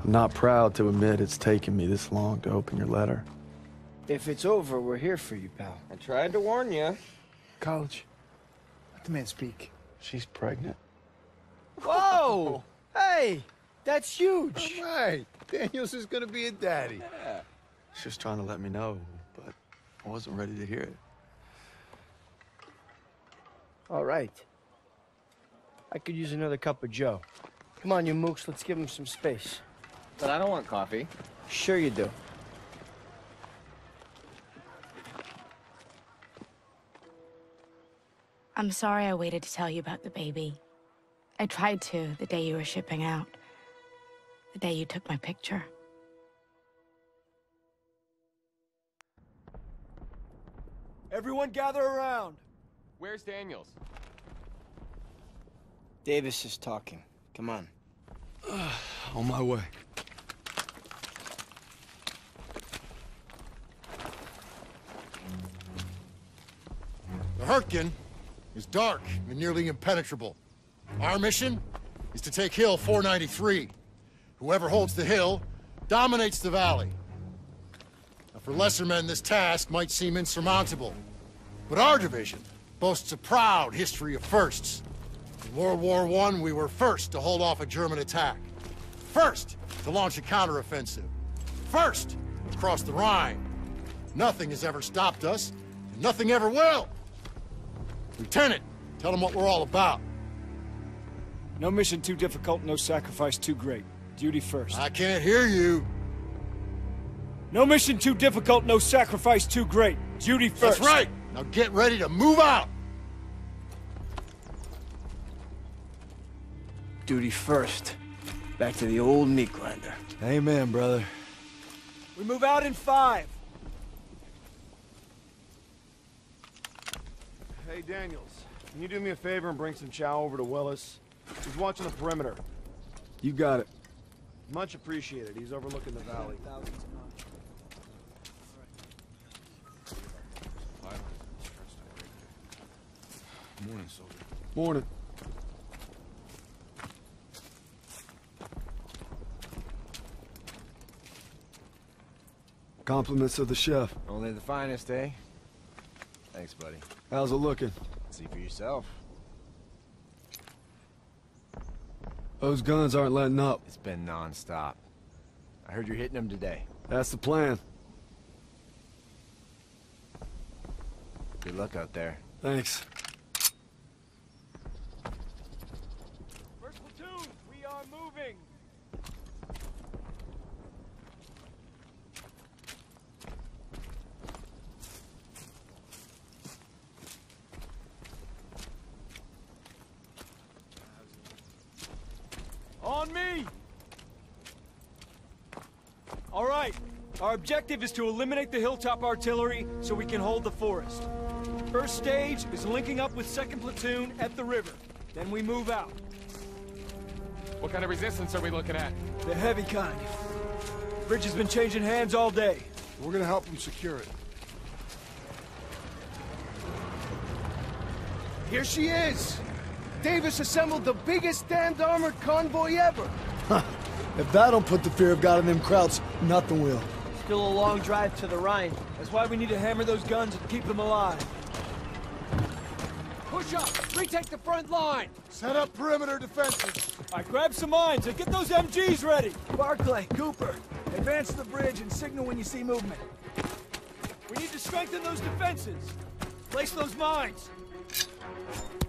I'm not proud to admit it's taken me this long to open your letter. If it's over, we're here for you, pal. I tried to warn you. College, Let the man speak. She's pregnant. Whoa! hey, that's huge. All right. Daniels is gonna be a daddy. Yeah. She was trying to let me know, but I wasn't ready to hear it. All right. I could use another cup of Joe. Come on, you mooks, let's give him some space. But I don't want coffee. Sure you do. I'm sorry I waited to tell you about the baby. I tried to the day you were shipping out. The day you took my picture. Everyone gather around. Where's Daniels? Davis is talking. Come on. On my way. The Hurtgen is dark and nearly impenetrable. Our mission is to take Hill 493. Whoever holds the hill dominates the valley. Now, for lesser men, this task might seem insurmountable. But our division boasts a proud history of firsts. In World War I, we were first to hold off a German attack. First to launch a counteroffensive. First across the Rhine. Nothing has ever stopped us, and nothing ever will. Lieutenant, tell them what we're all about. No mission too difficult, no sacrifice too great. Duty first. I can't hear you. No mission too difficult, no sacrifice too great. Duty first. That's right. Now get ready to move out. Duty first. Back to the old meat grinder. Amen, brother. We move out in five. Hey, Daniels. Can you do me a favor and bring some chow over to Willis? He's watching the perimeter. You got it. Much appreciated. He's overlooking the valley. Morning, soldier. Morning. Compliments of the chef. Only the finest, eh? Thanks, buddy. How's it looking? See for yourself. Those guns aren't letting up. It's been non-stop. I heard you're hitting them today. That's the plan. Good luck out there. Thanks. On me! All right. Our objective is to eliminate the hilltop artillery so we can hold the forest. First stage is linking up with second platoon at the river. Then we move out. What kind of resistance are we looking at? The heavy kind. Bridge has been changing hands all day. We're gonna help them secure it. Here she is! Davis assembled the biggest damned armored convoy ever! If that don't put the fear of God in them krauts, nothing will. Still a long drive to the Rhine. That's why we need to hammer those guns and keep them alive. Push up! Retake the front line! Set up perimeter defenses. I grab some mines and get those MGs ready. Barclay, Cooper, advance to the bridge and signal when you see movement. We need to strengthen those defenses. Place those mines.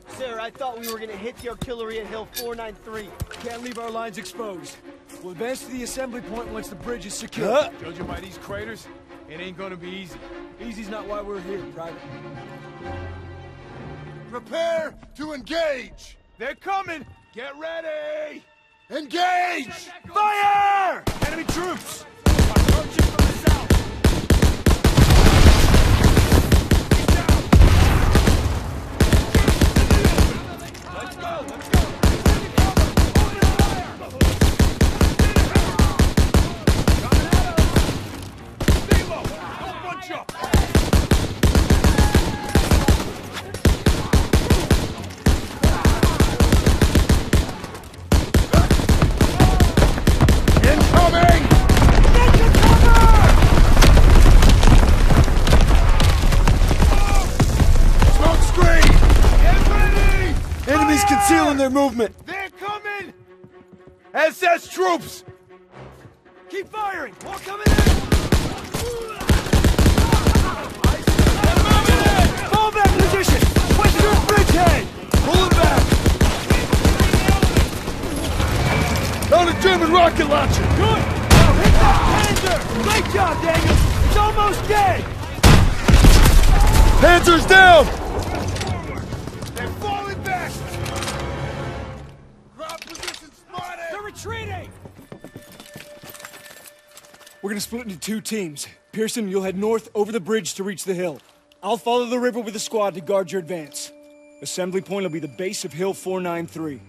Sir, I thought we were gonna hit the artillery at Hill 493. Can't leave our lines exposed. We'll advance to the assembly point once the bridge is secure. Huh? Judging by these craters, it ain't gonna be easy. Easy's not why we're here, Private. Prepare to engage. They're coming! Get ready! Engage! Fire! Enemy troops! Let's their movement. They're coming! SS troops! Keep firing! More coming in! Fall back position! Western bridgehead! Pull it back! Found a German rocket launcher! Good! Now hit that Panzer! Great job, Daniels! It's almost dead! Panzer's down! We're gonna split into two teams. Pierson, you'll head north over the bridge to reach the hill. I'll follow the river with a squad to guard your advance. Assembly point will be the base of Hill 493.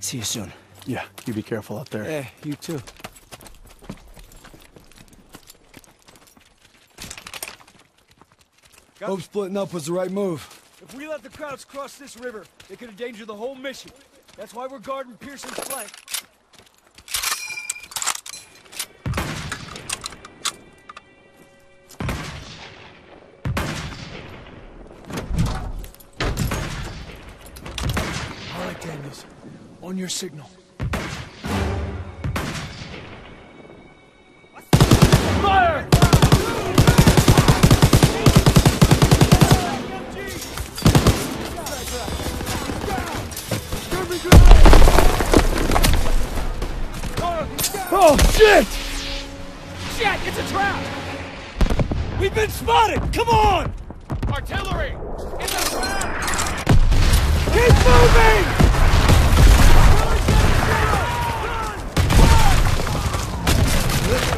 See you soon. Yeah, you be careful out there. Yeah, you too. Hope splitting up was the right move. If we let the Krauts cross this river, they could endanger the whole mission. That's why we're guarding Pierson's flank. Daniels. On your signal. Fire! Oh, shit! Shit, it's a trap! We've been spotted! Come on! Artillery! It's a trap! Keep moving! Get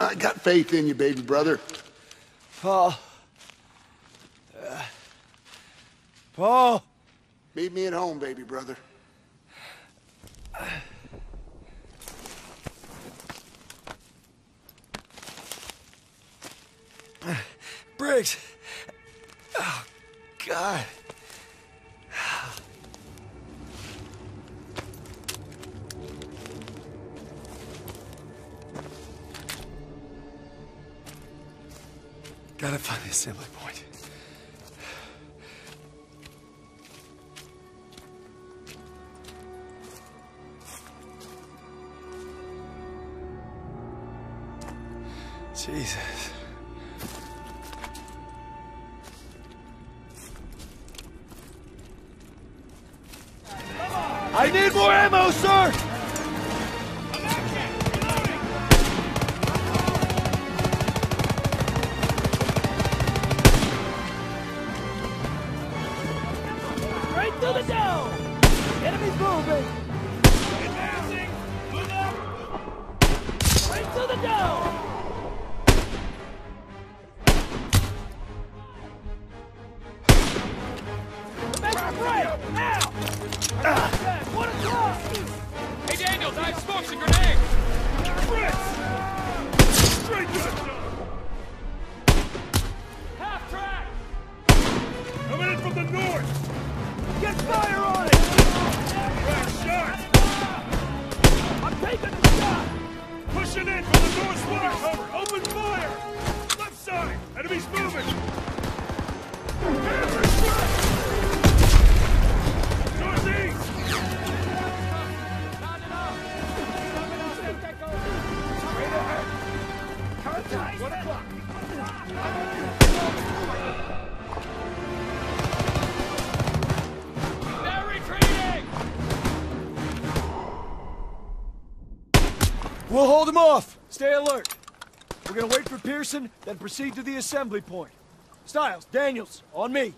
I got faith in you, baby brother. Paul. Uh, Paul. Meet me at home, baby brother. Briggs! Oh, God. Gotta find the assembly point. Jesus. I need more ammo, sir! We'll hold him off. Stay alert. We're gonna wait for Pierson, then proceed to the assembly point. Stiles, Daniels, on me.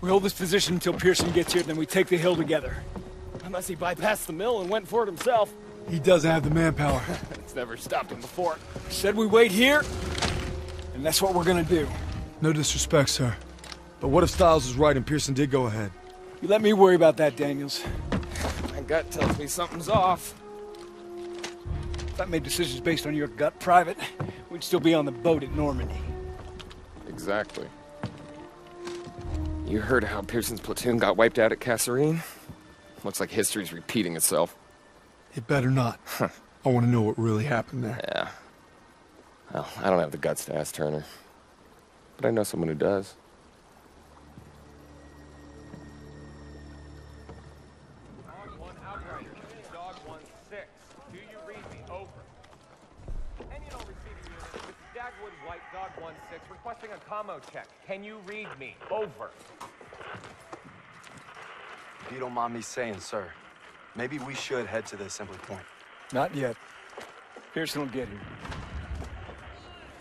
We hold this position until Pierson gets here, then we take the hill together. Unless he bypassed the mill and went for it himself. He doesn't have the manpower. it's never stopped him before. Said we wait here, and that's what we're gonna do. No disrespect, sir. But what if Stiles is right and Pierson did go ahead? You let me worry about that, Daniels. My gut tells me something's off. If I made decisions based on your gut private, we'd still be on the boat at Normandy. Exactly. You heard how Pierson's platoon got wiped out at Kasserine? Looks like history's repeating itself. It better not. I want to know what really happened there. Yeah. Well, I don't have the guts to ask Turner. But I know someone who does. Requesting a commo check. Can you read me? Over. If you don't mind me saying, sir, maybe we should head to the assembly point. Not yet. Pierson will get here.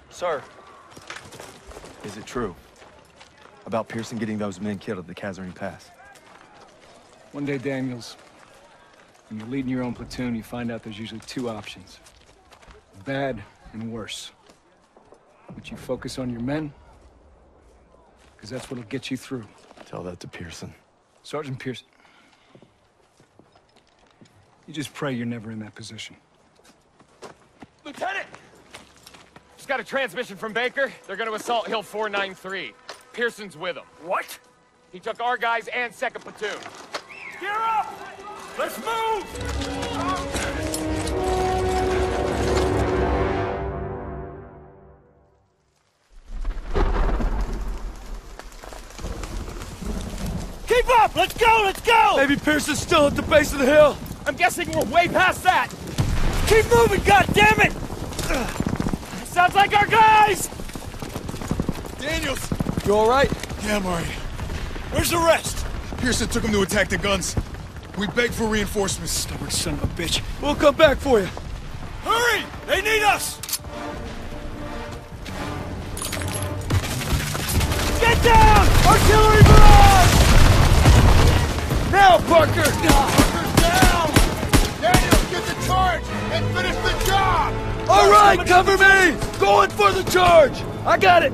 Sir. Is it true? About Pierson getting those men killed at the Kasserine Pass? One day, Daniels, when you're leading your own platoon, you find out there's usually two options. Bad and worse. Would you focus on your men? Because that's what'll get you through. Tell that to Pierson. Sergeant Pierson. You just pray you're never in that position. Lieutenant! Just got a transmission from Baker. They're gonna assault Hill 493. Pierson's with them. What? He took our guys and second platoon. Gear up! Let's move! Up! Let's go! Let's go! Maybe Pierson's still at the base of the hill. I'm guessing we're way past that. Keep moving, God damn it! Sounds like our guys! Daniels! You alright? Yeah, I'm alright. Where's the rest? Pierson took him to attack the guns. We begged for reinforcements. Stubborn son of a bitch. We'll come back for you. Hurry! They need us! Get down! Artillery barrage! Now, Parker! Parker's down! Daniels, get the charge and finish the job! All right, cover me! Going for the charge! I got it!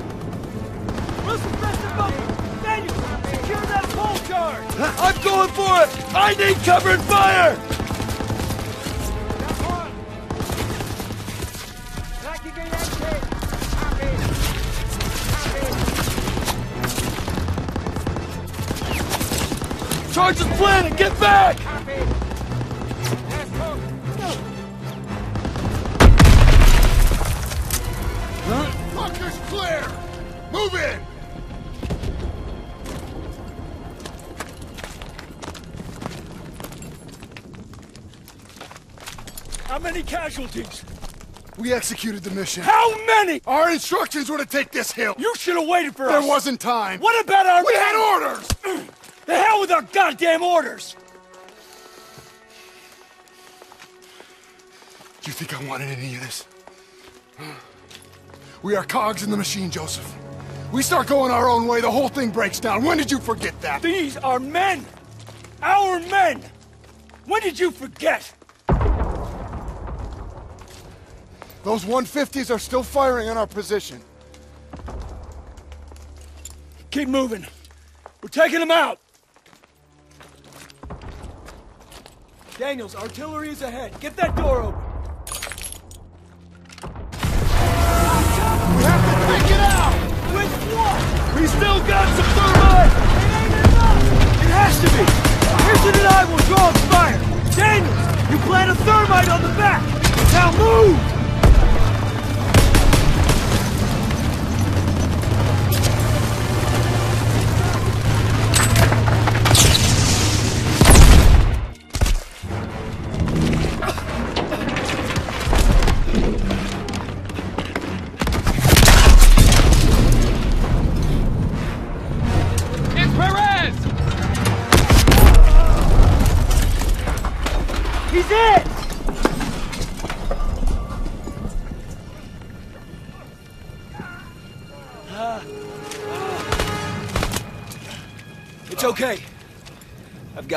Wilson, press the button! Daniel, secure that pole charge! I'm going for it! I need cover and fire! Charge is planted! Get back! Bunker's clear! Move in! How many casualties? We executed the mission. How many? Our instructions were to take this hill. You should have waited for there us. There wasn't time. What about our... We had orders! the hell with our goddamn orders! Do you think I wanted any of this? We are cogs in the machine, Joseph. We start going our own way, the whole thing breaks down. When did you forget that? These are men! Our men! When did you forget? Those 150s are still firing on our position. Keep moving. We're taking them out. Daniels, artillery is ahead. Get that door open. We have to take it out! With what? We still got some thermite! It ain't enough! It has to be! Pierson and I will draw fire! Daniels, you plant a thermite on the back! Now move!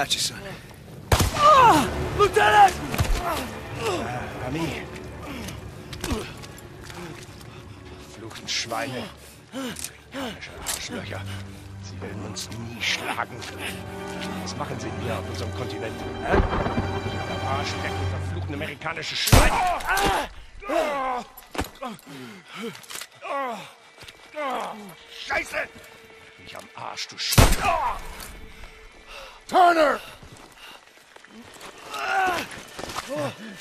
Got. Ah! Lieutenant! Ami. Fluchen Schweine. Arschlöcher. Sie werden uns nie schlagen. Was machen sie hier auf unserem Kontinent? Hä? Der Arschlecken, verfluchten amerikanische Schweine. Scheiße! Mich am Arsch, du Schwein. Turner!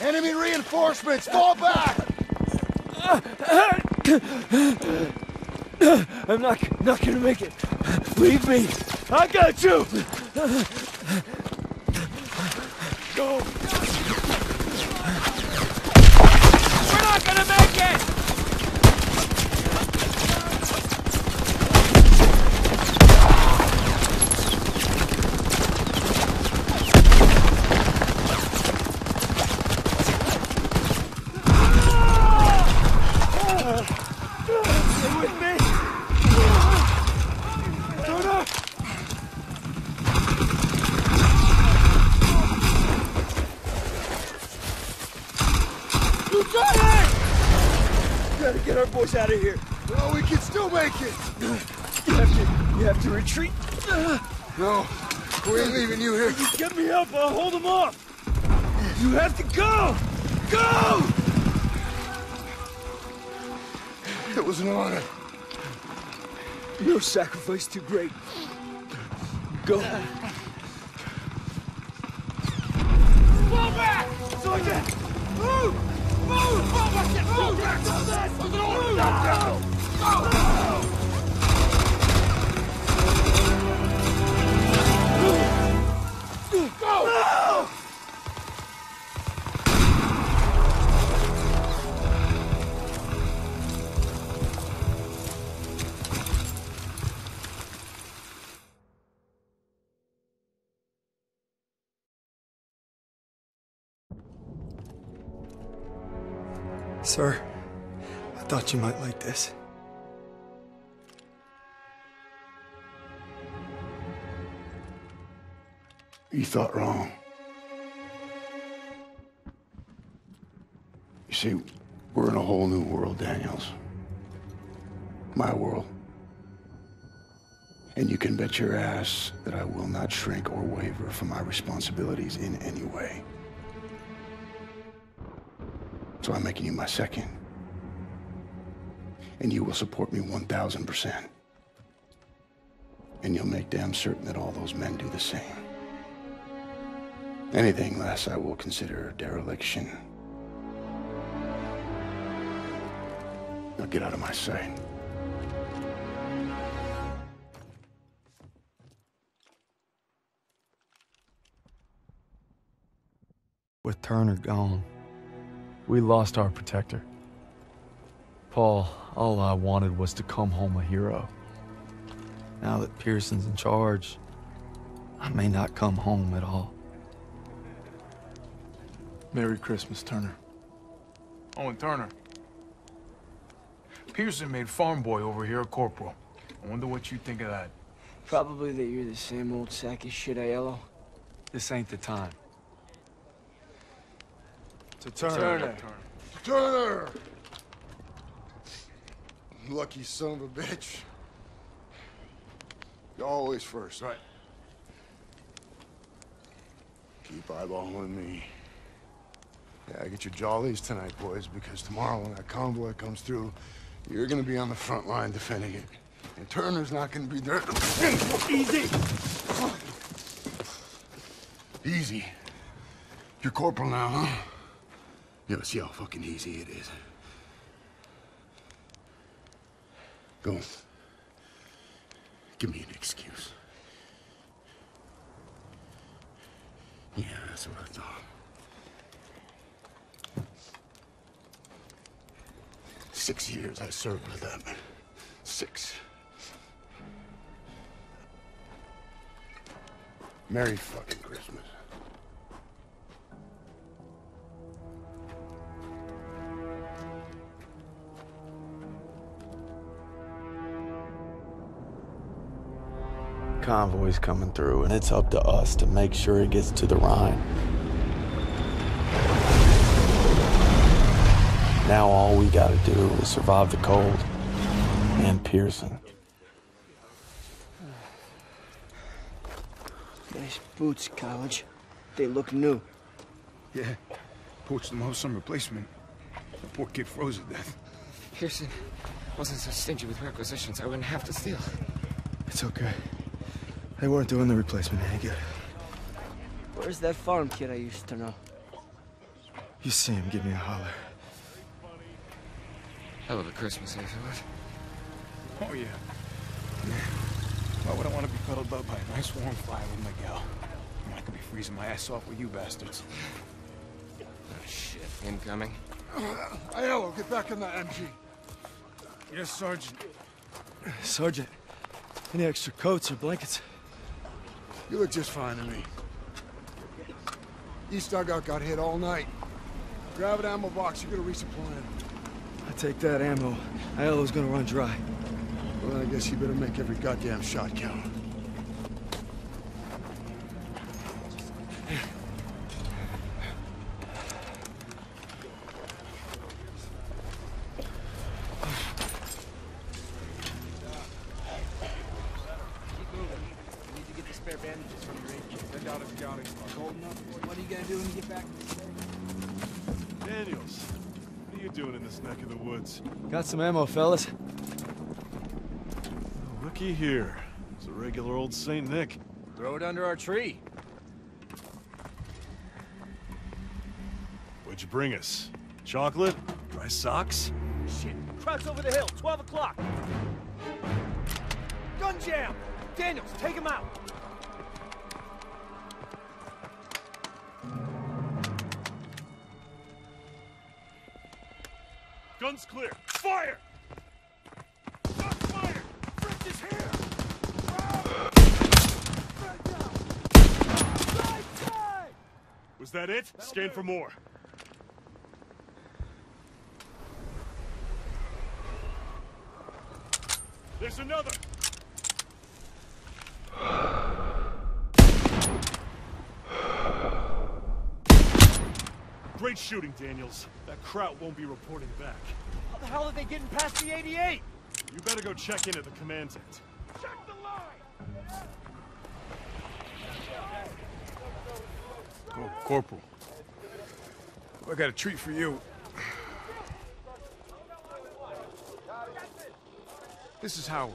Enemy reinforcements! Fall back! I'm not not gonna make it. Leave me. I got you. Go. We're not gonna make it! Stay with me. Turner. Lieutenant! Gotta get our boys out of here. No, we can still make it! You have to, you have to retreat. No, we ain't leaving you here. You get me up, I'll hold them off. You have to go! Go! It was an honor. No sacrifice too great. Go. Fall back! Sergeant! Move! Move! Fall back! Move! Move! Move! Go! Go! Sir, I thought you might like this. You thought wrong. You see, we're in a whole new world, Daniels. My world. And you can bet your ass that I will not shrink or waver from my responsibilities in any way. So I'm making you my second. And you will support me 1,000%. And you'll make damn certain that all those men do the same. Anything less I will consider dereliction. Now get out of my sight. With Turner gone, we lost our protector. Paul, all I wanted was to come home a hero. Now that Pierson's in charge, I may not come home at all. Merry Christmas, Turner. Oh, and Turner. Pierson made farm boy over here a corporal. I wonder what you think of that. Probably that you're the same old sack of shit, Aiello. This ain't the time. To Turner. Turner. Turner! Lucky son of a bitch. You're always first, right? Keep eyeballing me. Yeah, I get your jollies tonight, boys, because tomorrow when that convoy comes through, you're gonna be on the front line defending it. And Turner's not gonna be there. Easy! Easy. You're corporal now, huh? Yeah, see how fucking easy it is. Go. Give me an excuse. Yeah, that's what I thought. Six years I served with them. Six. Merry fucking Christmas. Convoy's coming through, and it's up to us to make sure it gets to the Rhine. Now all we gotta do is survive the cold and Pierson. Nice boots, College. They look new. Yeah. Poached them off some replacement. The poor kid froze to death. Pierson wasn't so stingy with requisitions. I wouldn't have to steal. It's okay. They weren't doing the replacement any good. Where's that farm kid I used to know? You see him, give me a holler. Hell of a Christmas afterward. Oh, yeah. Why would I want to be cuddled up by a nice warm fire with Miguel? When I could be freezing my ass off with you bastards. Oh, shit. Incoming. Uh, Aiello, get back in the MG. Yes, Sergeant. Sergeant, any extra coats or blankets? You look just fine to me. East dugout got hit all night. Grab an ammo box, you're gonna resupply it. I take that ammo. Aiello's gonna run dry. Well, I guess you better make every goddamn shot count. What are you gonna do when you get back? Daniels, what are you doing in this neck of the woods? Got some ammo, fellas. Oh, looky here. It's a regular old St. Nick. Throw it under our tree. What'd you bring us? Chocolate? Dry socks? Shit. Kraut's over the hill. 12 o'clock. Gun jam! Daniels, take him out! Was? Scan for more. There's another! Great shooting, Daniels. That Kraut won't be reporting back. How the hell are they getting past the 88? You better go check in at the command tent. Oh, Corporal. I got a treat for you. This is Howard.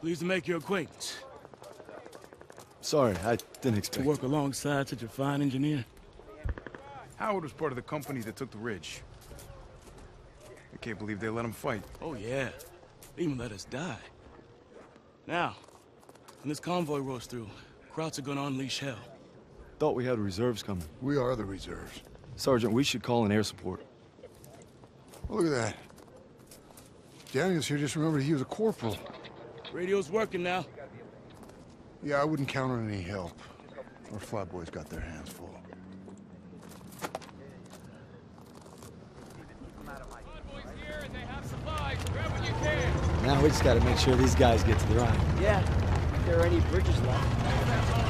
Pleased to make your acquaintance. Sorry, I didn't expect To work alongside such a fine engineer. Howard was part of the company that took the ridge. I can't believe they let him fight. Oh, yeah. They even let us die. Now, when this convoy rolls through, Krauts are gonna unleash hell. Thought we had reserves coming. We are the reserves. Sergeant, we should call in air support. Look at that. Daniels here just remembered he was a corporal. Radio's working now. Yeah, I wouldn't count on any help. Our flatboys got their hands full. Now we just gotta make sure these guys get to the Rhine. Yeah, if there are any bridges left.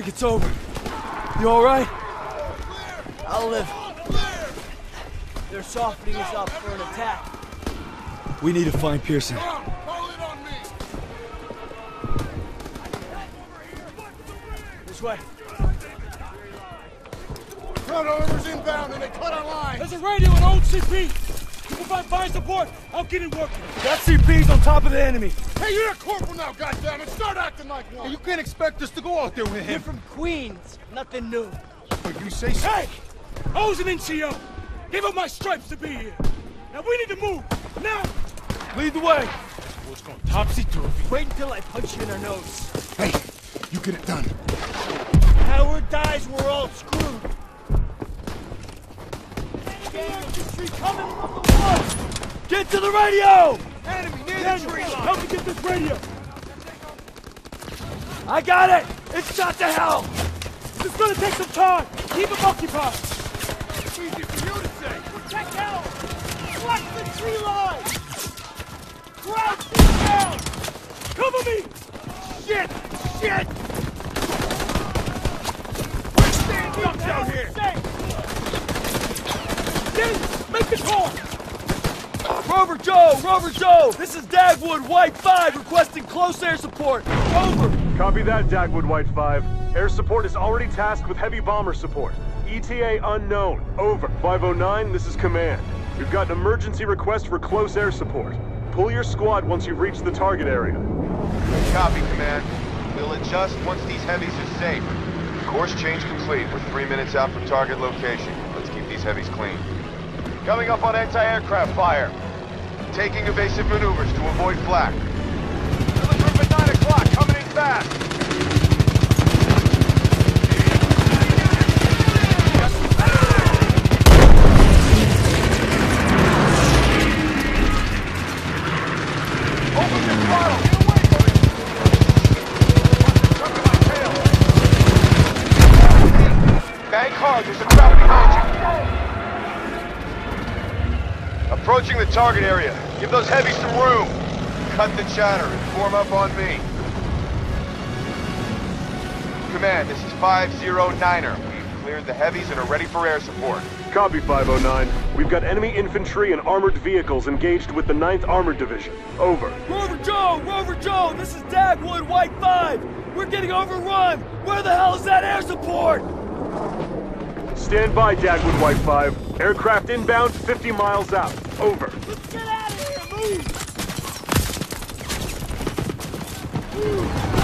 think it's over. You all right? I'll live. They're softening us up for an attack. We need to find Pierson. This way. Front armor's inbound and they cut our line. There's a radio at Old CP! We'll find fire support. I'll get it working. That CP's on top of the enemy. Hey, you're a corporal now, goddammit! Start acting like one! You can't expect us to go out there with him! You're from Queens. Nothing new. But you say so. Hey! I was an NCO. Gave up my stripes to be here. Now we need to move. Now! Lead the way. What's going topsy-turvy? Wait until I punch you in the nose. Hey, you get it done. Howard dies, we're all screwed. Enemy infantry coming from the woods! Get to the radio! Enemy near the Daniel, tree line. help me get this radio. I got it! It's shot to hell! It's gonna take some time. Keep them occupied. Easy for you to say. Protect hell! Flex the tree line! Crouch down! Cover me! Shit! Shit! We're standing up down here. Dennis, make the call. Rover Joe! Rover Joe! This is Dagwood White 5 requesting close air support. Over! Copy that, Dagwood White 5. Air support is already tasked with heavy bomber support. ETA unknown. Over. 509, this is command. We've got an emergency request for close air support. Pull your squad once you've reached the target area. Copy, Command. We'll adjust once these heavies are safe. Course change complete. We're three minutes out from target location. Let's keep these heavies clean. Coming up on anti-aircraft fire. Taking evasive maneuvers to avoid flak. Group at 9 o'clock. Coming in fast. Target area. Give those heavies some room. Cut the chatter and form up on me. Command, this is 509er. We've cleared the heavies and are ready for air support. Copy 509. We've got enemy infantry and armored vehicles engaged with the 9th Armored Division. Over. Rover Joe! Rover Joe! This is Dagwood White 5! We're getting overrun! Where the hell is that air support? Stand by, Dagwood White 5. Aircraft inbound 50 miles out. Over. Get out of here! Move! Hell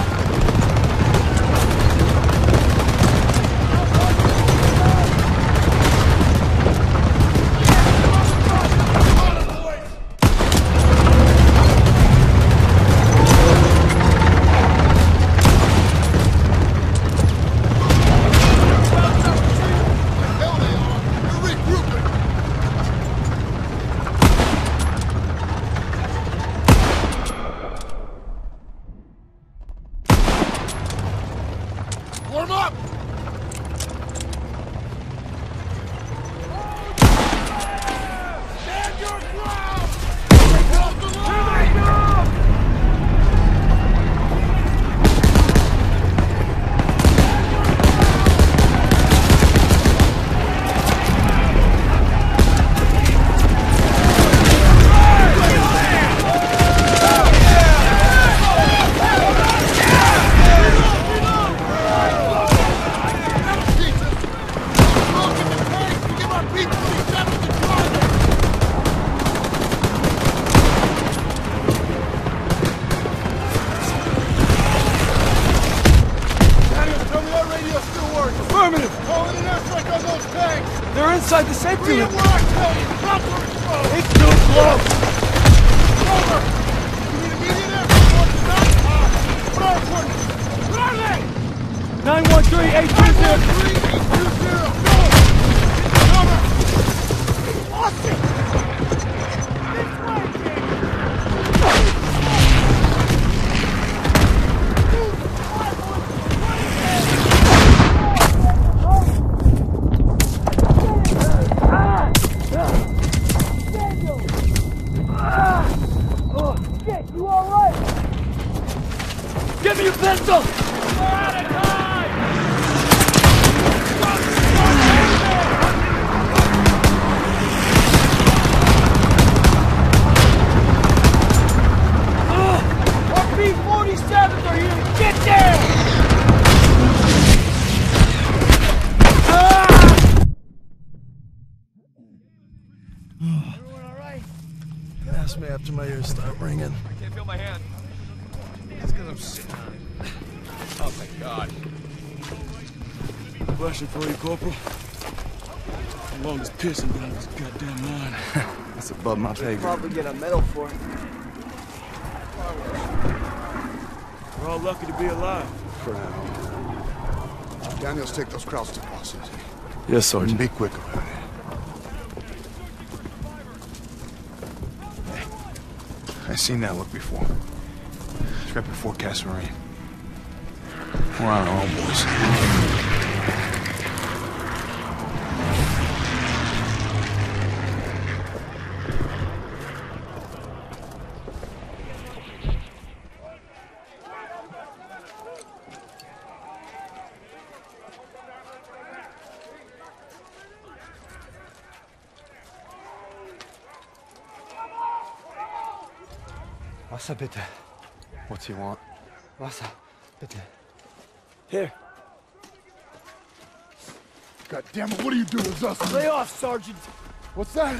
That's above my pay grade. Probably get a medal for it. We're all lucky to be alive. For now. Daniels, take those Krauts to bosses. Yes, Sergeant. Be quick about it. I've seen that look before. It's right before Kasserine. We're on our own, boys. Wasser bitte. What's he want? Wasser, bitte. Here. God damn it, what are you doing, Zussman? Lay off, Sergeant. What's that?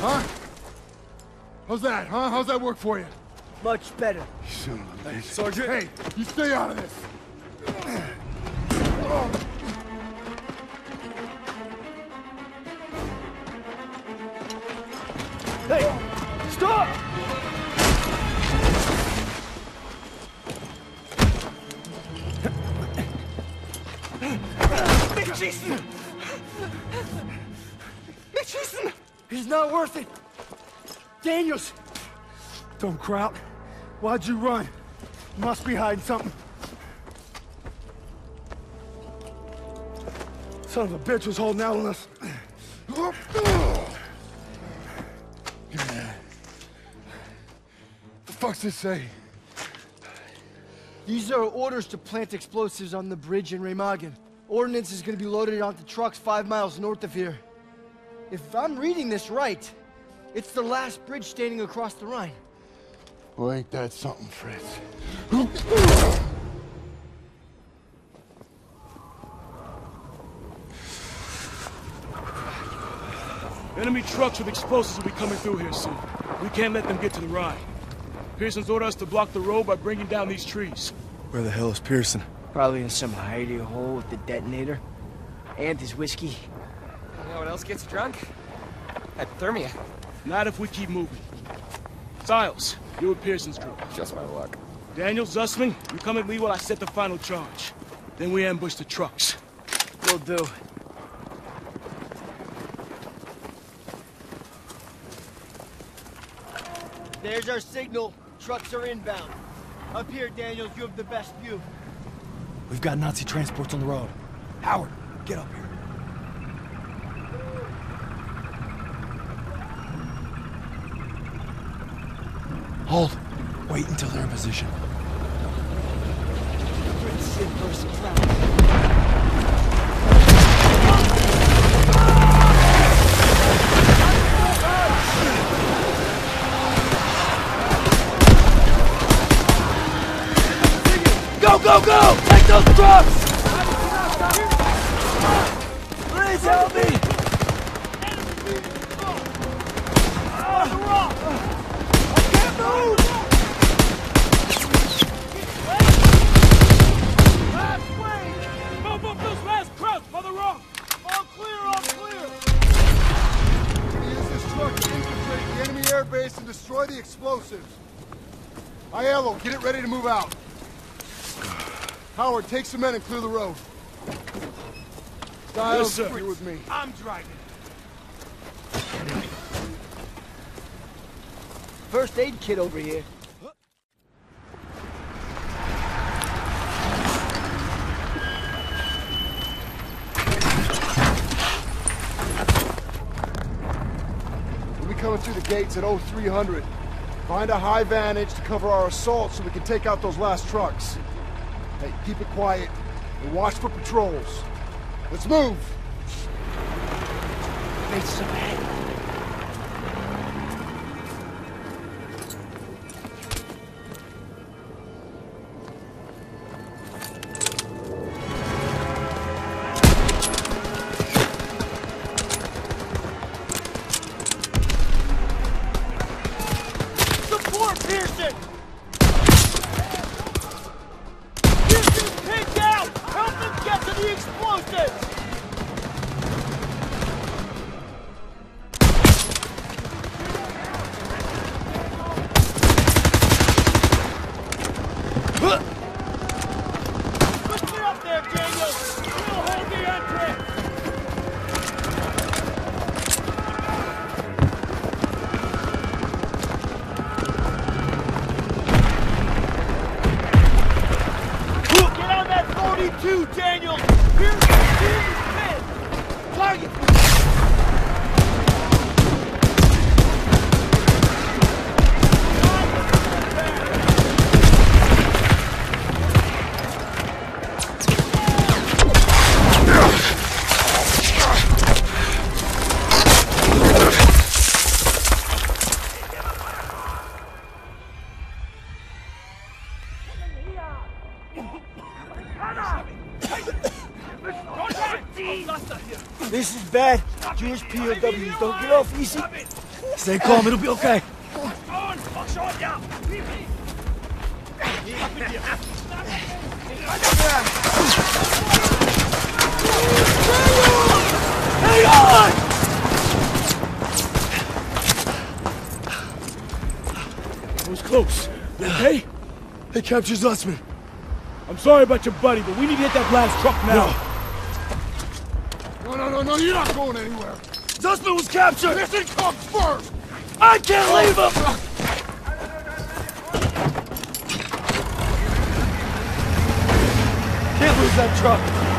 Huh? How's that, huh? How's that work for you? Much better. You son of a bitch. Sergeant. Hey, you stay out of this. Hey, stop! Nicht schießen! Schießen! He's not worth it. Daniels! Dumb Kraut. Why'd you run? Must be hiding something. Son of a bitch was holding out on us. The fuck's this say? These are orders to plant explosives on the bridge in Remagen. Ordnance is gonna be loaded onto trucks five miles north of here. If I'm reading this right, it's the last bridge standing across the Rhine. Well, ain't that something, Fritz? Enemy trucks with explosives will be coming through here soon. We can't let them get to the Rhine. Pierson's ordered us to block the road by bringing down these trees. Where the hell is Pierson? Probably in some hidey hole with the detonator. And his whiskey. You know what else gets drunk? Hypothermia. Not if we keep moving. Stiles, you with Pierson's group. Just my luck. Daniel, Zussman, you come at me while I set the final charge. Then we ambush the trucks. Will do. There's our signal. Trucks are inbound. Up here, Daniels, you have the best view. We've got Nazi transports on the road. Howard, get up here. Hold. Wait until they're in position. Go, go, go! Take those trucks! Please help me! I can't move! Last wave! Move up those last rock! All clear, all clear! Use this truck to infiltrate the enemy airbase and destroy the explosives. Aiello, get it ready to move out. Howard, take some men and clear the road. Stiles, Yes, you're with me. I'm driving. First aid kit over here. We'll be coming through the gates at 0300. Find a high vantage to cover our assault so we can take out those last trucks. Hey, keep it quiet and watch for patrols. Let's move! Ahead. POWs don't get off easy. Stay calm, it'll be okay. Hang on! It was close. You okay? They captured Zussman. I'm sorry about your buddy, but we need to hit that last truck now. No, no, no, no, you're not going anywhere. Zussman was captured! Listen comes first! I can't oh. leave him! Can't lose that truck.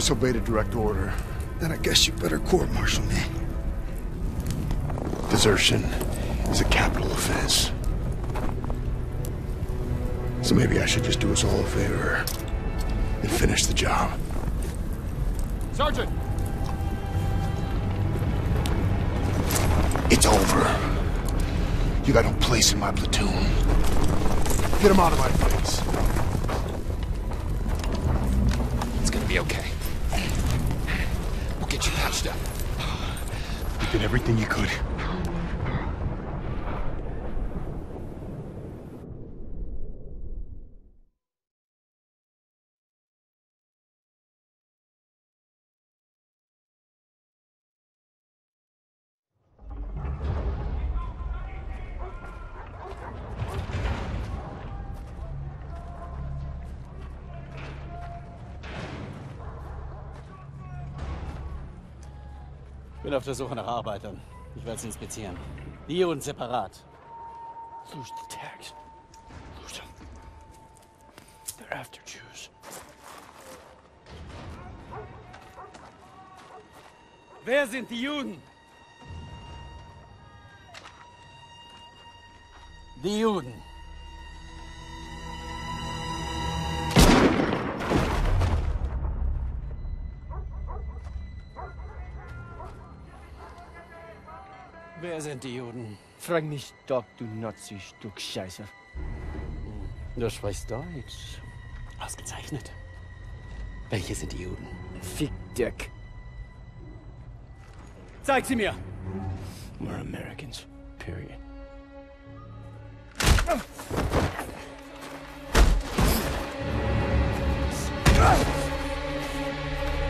Disobeyed a direct order. Then I guess you better court-martial me. Desertion is a capital offense. So maybe I should just do us all a favor and finish the job. Sergeant! It's over. You got no place in my platoon. Get him out of my face. It's gonna be okay. We'll get you patched up. You did everything you could. Auf der Suche nach Arbeitern. Ich werde sie inspizieren. Die und separat. Lose the tags. Lose them. They're after Jews. Wer sind die Juden? Die Juden. Wer sind die Juden? Frag mich doch, du Nazi-Stück Scheiße. Du sprichst Deutsch. Ausgezeichnet. Welche sind die Juden? Fick Dick. Zeig sie mir! We're Americans. Period.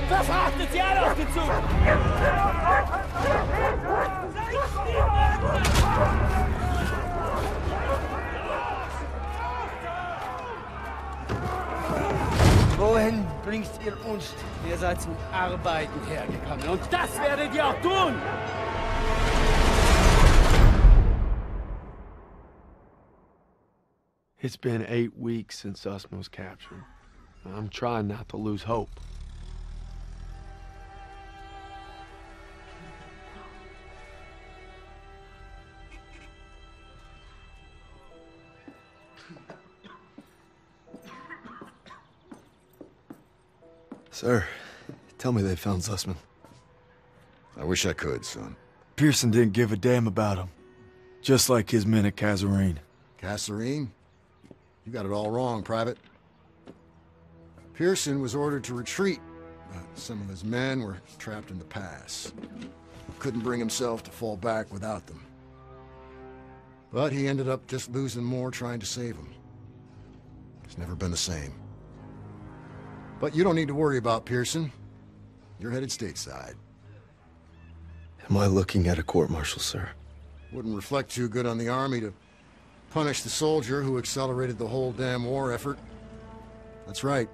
Verfrachtet sie alle auf den Zug! Wohin bringt ihr uns? Ihr seid zum Arbeiten hergekommen und das werdet ihr auch tun! It's been eight weeks since was captured. I'm trying not to lose hope. Sir, tell me they found Zussman. I wish I could, son. Pierson didn't give a damn about him. Just like his men at Kasserine. Kasserine? You got it all wrong, Private. Pierson was ordered to retreat, but some of his men were trapped in the pass. Couldn't bring himself to fall back without them. But he ended up just losing more trying to save them. It's never been the same. But you don't need to worry about Pierson. You're headed stateside. Am I looking at a court-martial, sir? Wouldn't reflect too good on the Army to punish the soldier who accelerated the whole damn war effort. That's right.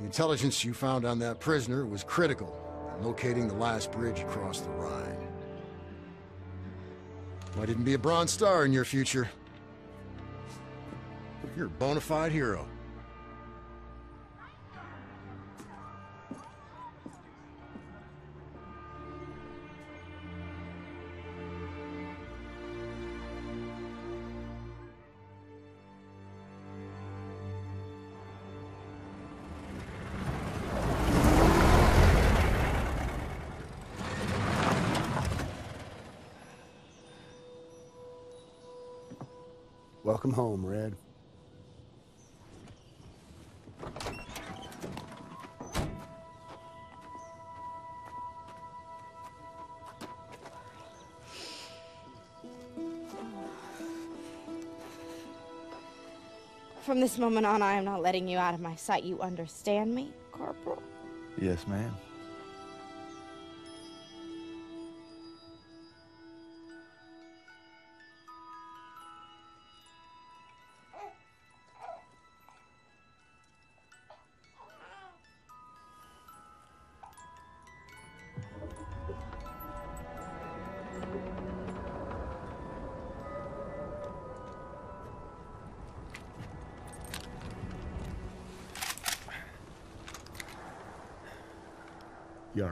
The intelligence you found on that prisoner was critical in locating the last bridge across the Rhine. Might even be a Bronze Star in your future. You're a bona fide hero. Welcome home, Red. From this moment on, I am not letting you out of my sight. You understand me, Corporal? Yes, ma'am.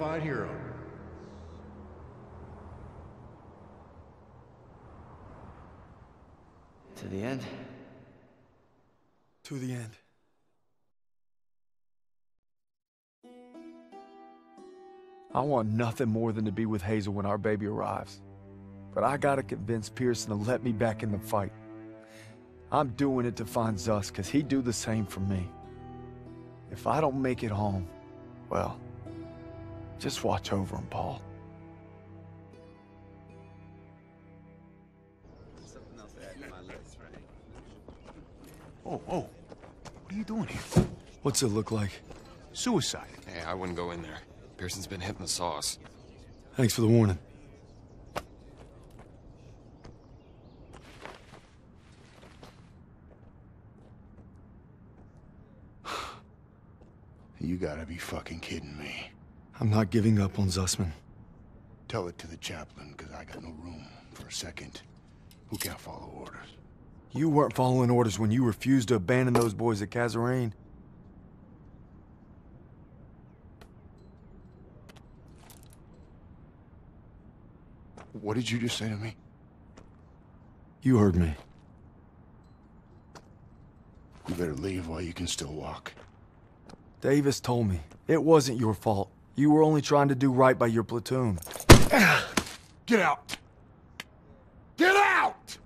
You're a bona fide hero. To the end? To the end. I want nothing more than to be with Hazel when our baby arrives. But I gotta convince Pierson to let me back in the fight. I'm doing it to find Zus, because he'd do the same for me. If I don't make it home, well, just watch over him, Paul. Oh, oh. What are you doing here? What's it look like? Suicide. Hey, I wouldn't go in there. Pierson's been hitting the sauce. Thanks for the warning. You gotta be fucking kidding me. I'm not giving up on Zussman. Tell it to the chaplain, because I got no room for a second. Who can't follow orders? You weren't following orders when you refused to abandon those boys at Kasserine. What did you just say to me? You heard me. You better leave while you can still walk. Davis told me. It wasn't your fault. You were only trying to do right by your platoon. Get out! Get out!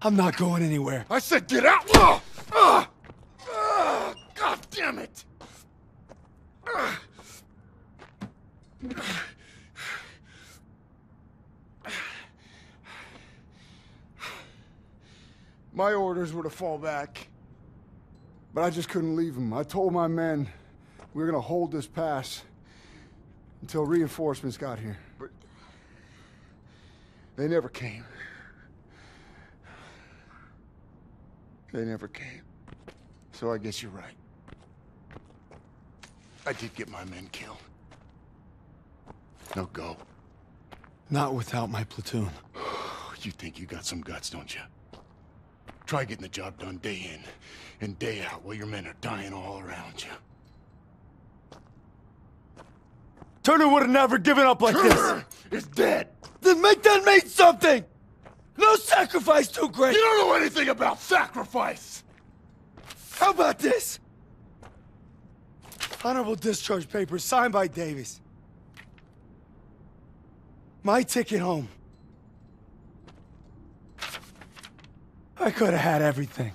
I'm not going anywhere. I said get out! Ugh! Ugh! Ugh! God damn it! My orders were to fall back. But I just couldn't leave them. I told my men we were gonna hold this pass until reinforcements got here. But they never came. They never came. So I guess you're right. I did get my men killed. Now go. Not without my platoon. You think you got some guts, don't you? Try getting the job done day in and day out while your men are dying all around you. Turner would have never given up like Turner this. is dead. Then make that mean something. No sacrifice too great. You don't know anything about sacrifice. How about this? Honorable discharge papers signed by Davis. My ticket home. I could have had everything.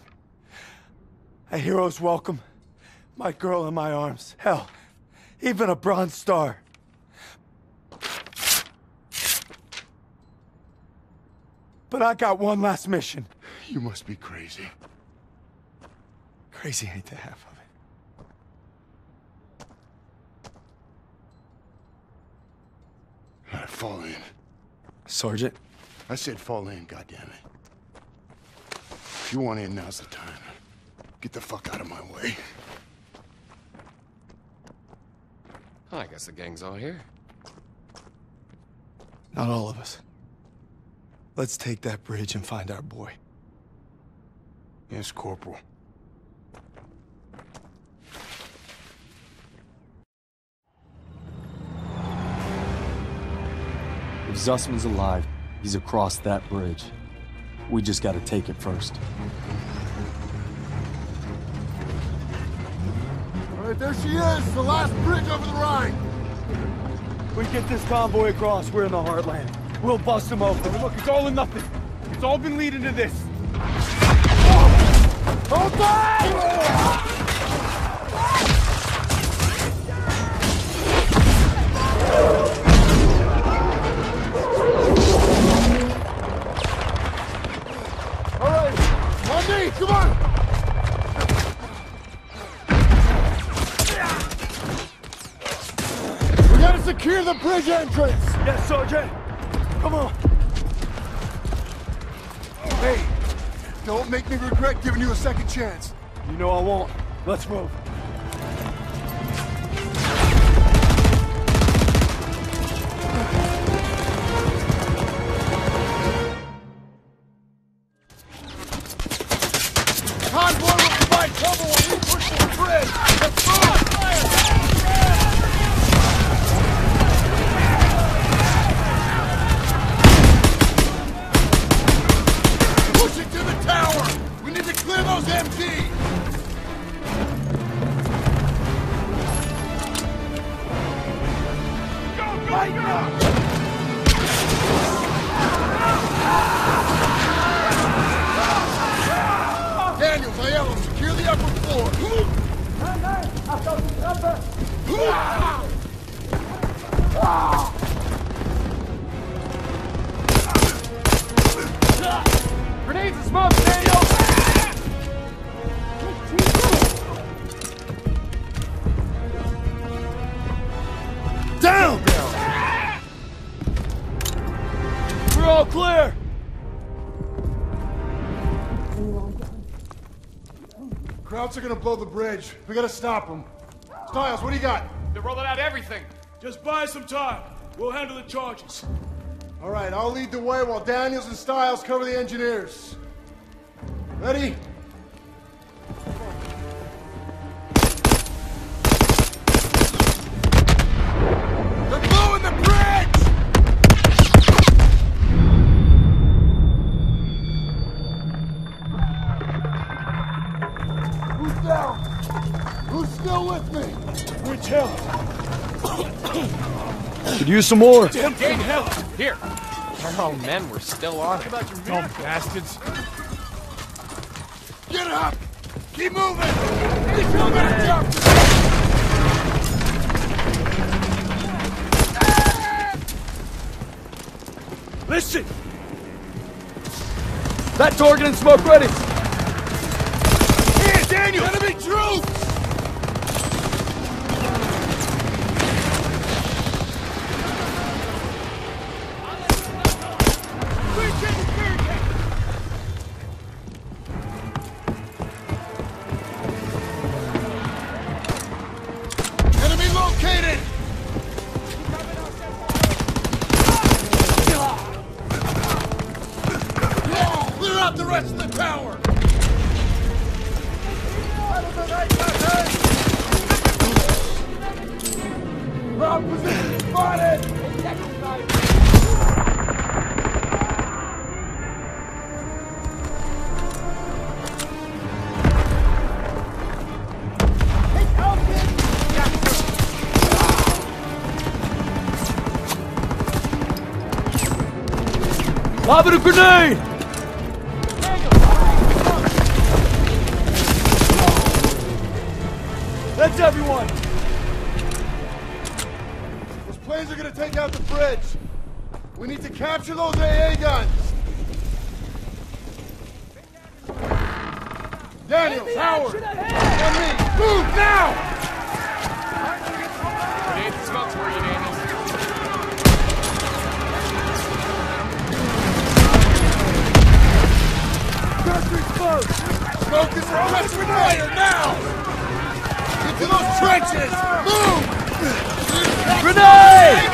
A hero's welcome, my girl in my arms. Hell, even a Bronze Star. But I got one last mission. You must be crazy. Crazy ain't the half of it. All right, fall in. Sergeant? I said fall in, goddammit. If you want in, now's the time. Get the fuck out of my way. I guess the gang's all here. Not all of us. Let's take that bridge and find our boy. Yes, Corporal. If Zussman's alive, he's across that bridge. We just gotta take it first. All right, there she is, the last bridge over the Rhine. We get this convoy across, we're in the heartland. We'll bust them open. Look, it's all or nothing. It's all been leading to this. Hold on come on! We gotta secure the bridge entrance! Yes, Sergeant. Come on. Hey, don't make me regret giving you a second chance. You know I won't. Let's move. Krauts are gonna blow the bridge. We gotta stop them. Stiles, what do you got? They're rolling out everything. Just buy some time. We'll handle the charges. All right, I'll lead the way while Daniels and Stiles cover the engineers. Ready? Some more. Damn, hell. Here. Our own men were still on it. Dumb bastards. Get up! Keep moving! Keep moving jump! Listen! That target and smoke ready! Lobbing a grenade! That's everyone! Those planes are gonna take out the bridge. We need to capture those AA guns. Daniel, Howard, and me, move now! Smoke is requesting fire now! Into those trenches! Move! Grenade!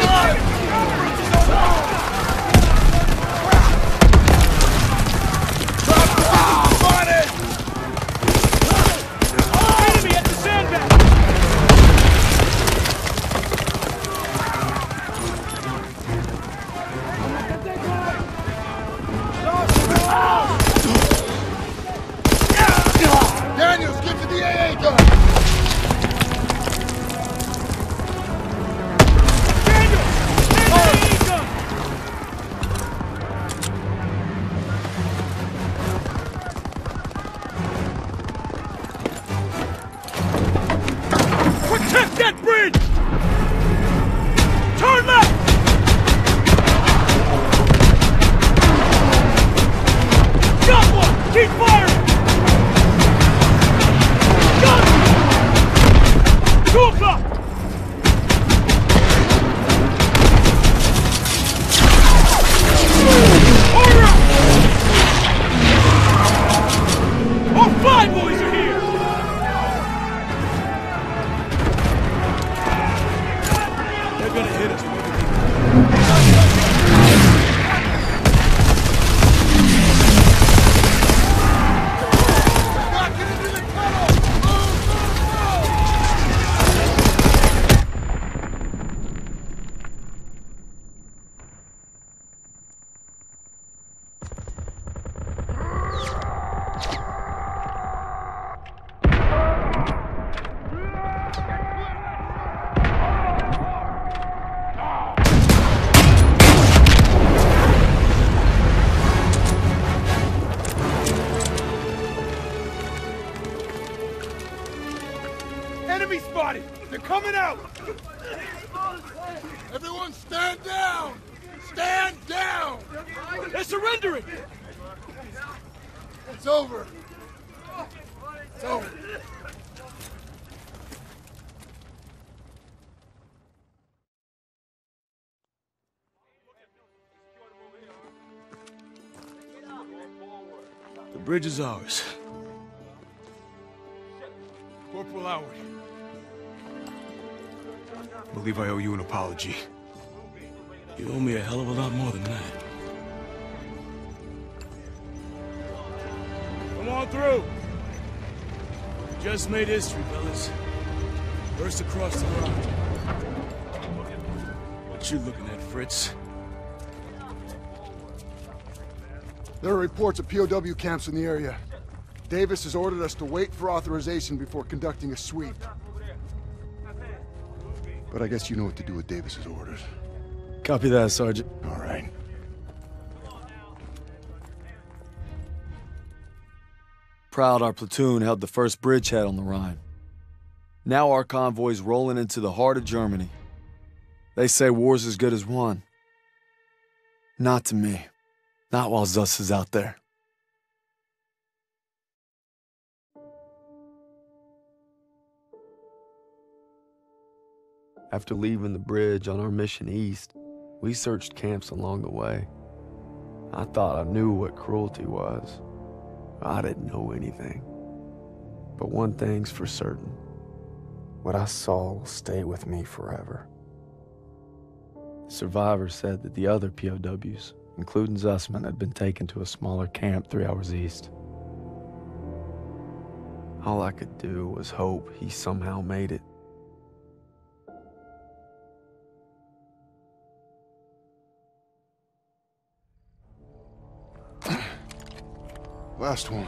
Bridge is ours. Corporal Howard. I believe I owe you an apology. You owe me a hell of a lot more than that. Come on through. We Just made history, fellas. First across the line. What you looking at, Fritz? There are reports of POW camps in the area. Davis has ordered us to wait for authorization before conducting a sweep. But I guess you know what to do with Davis's orders. Copy that, Sergeant. All right. Proud our platoon held the first bridgehead on the Rhine. Now our convoy's rolling into the heart of Germany. They say war's as good as won. Not to me. Not while Zuss is out there. After leaving the bridge on our mission east, we searched camps along the way. I thought I knew what cruelty was. I didn't know anything. But one thing's for certain. What I saw will stay with me forever. The survivors said that the other POWs, including Zussman, had been taken to a smaller camp three hours east. All I could do was hope he somehow made it. Last one.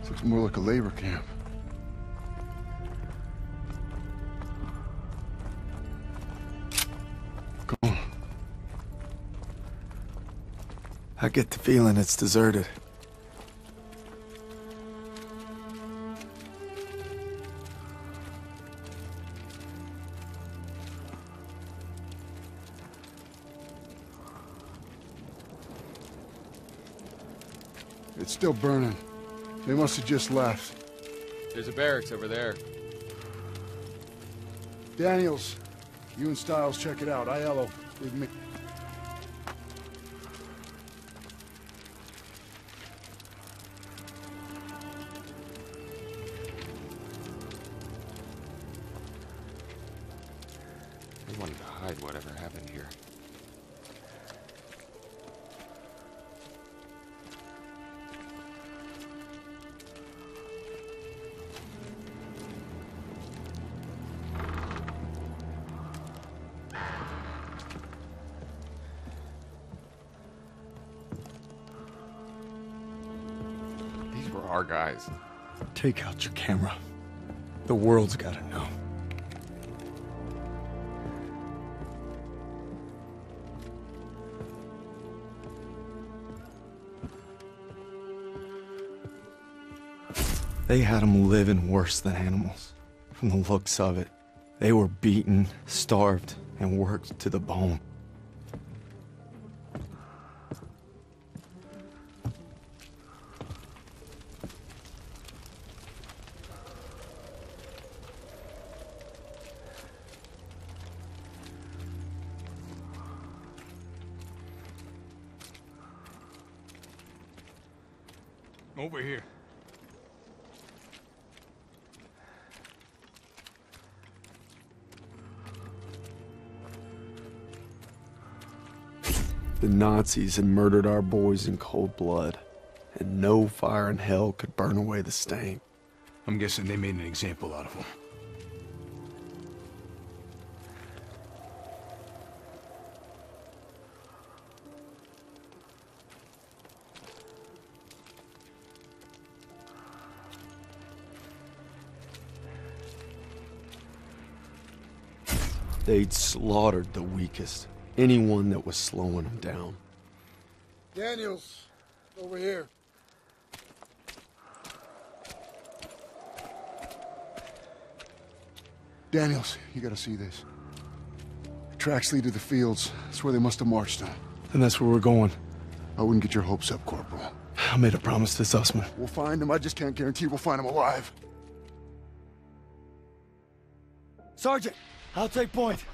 This looks more like a labor camp. I get the feeling it's deserted. It's still burning. They must have just left. There's a barracks over there. Daniels, you and Stiles check it out. Aiello, leave me. Take out your camera. The world's gotta know. They had them living worse than animals. From the looks of it, they were beaten, starved, and worked to the bone. Nazis had murdered our boys in cold blood, and no fire in hell could burn away the stain. I'm guessing they made an example out of them. They'd slaughtered the weakest, anyone that was slowing them down. Daniels, over here. Daniels, you gotta see this. The tracks lead to the fields. That's where they must have marched on. And that's where we're going. I wouldn't get your hopes up, Corporal. I made a promise to Zussman. We'll find him. I just can't guarantee we'll find him alive. Sergeant, I'll take point.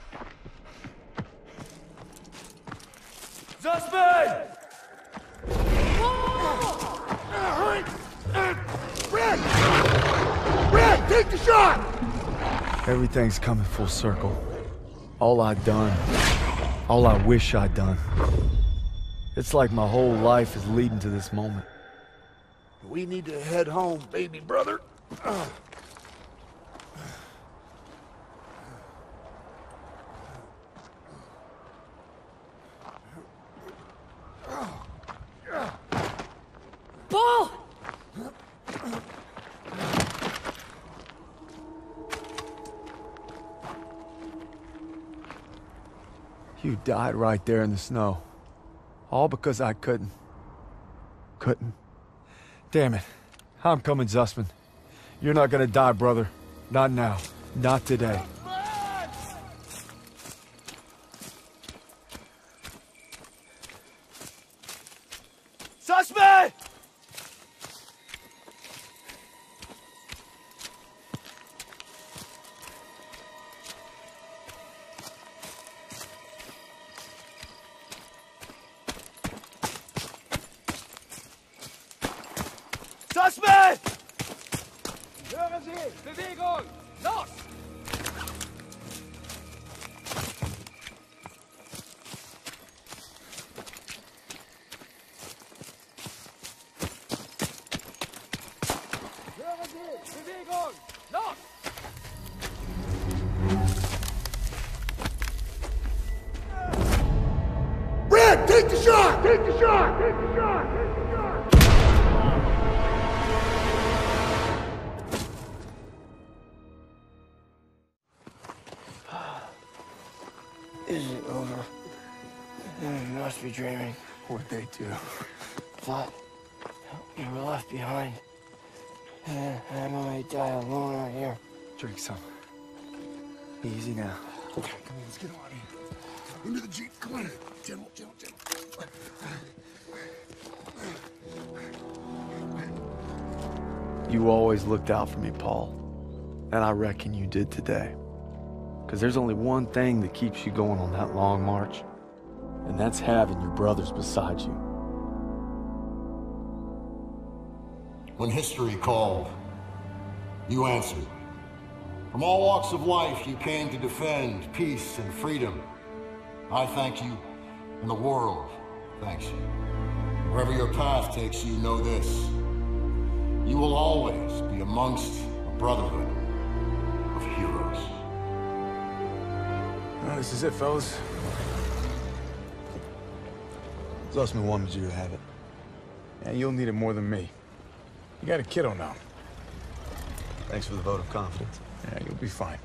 Zussman! Take the shot! Everything's coming full circle. All I'd done, all I wish I'd done. It's like my whole life is leading to this moment. We need to head home, baby brother. You died right there in the snow. All because I couldn't. Couldn't. Damn it. I'm coming, Zussman. You're not gonna die, brother. Not now. Not today. ¡Te digo! ¡Nos! They do? Thought you were left behind. And I'm gonna die alone out here. Drink some. Easy now. Okay, come on, let's get on here. Into the Jeep, come on. Gentle, gentle, gentle. You always looked out for me, Paul. And I reckon you did today. Because there's only one thing that keeps you going on that long march, that's having your brothers beside you. When history called, you answered. From all walks of life, you came to defend peace and freedom. I thank you, and the world thanks you. Wherever your path takes you, know this. You will always be amongst a brotherhood of heroes. Well, this is it, fellas. Zussman wanted you to have it. And you'll need it more than me. You got a kiddo now. Thanks for the vote of confidence. Yeah, you'll be fine.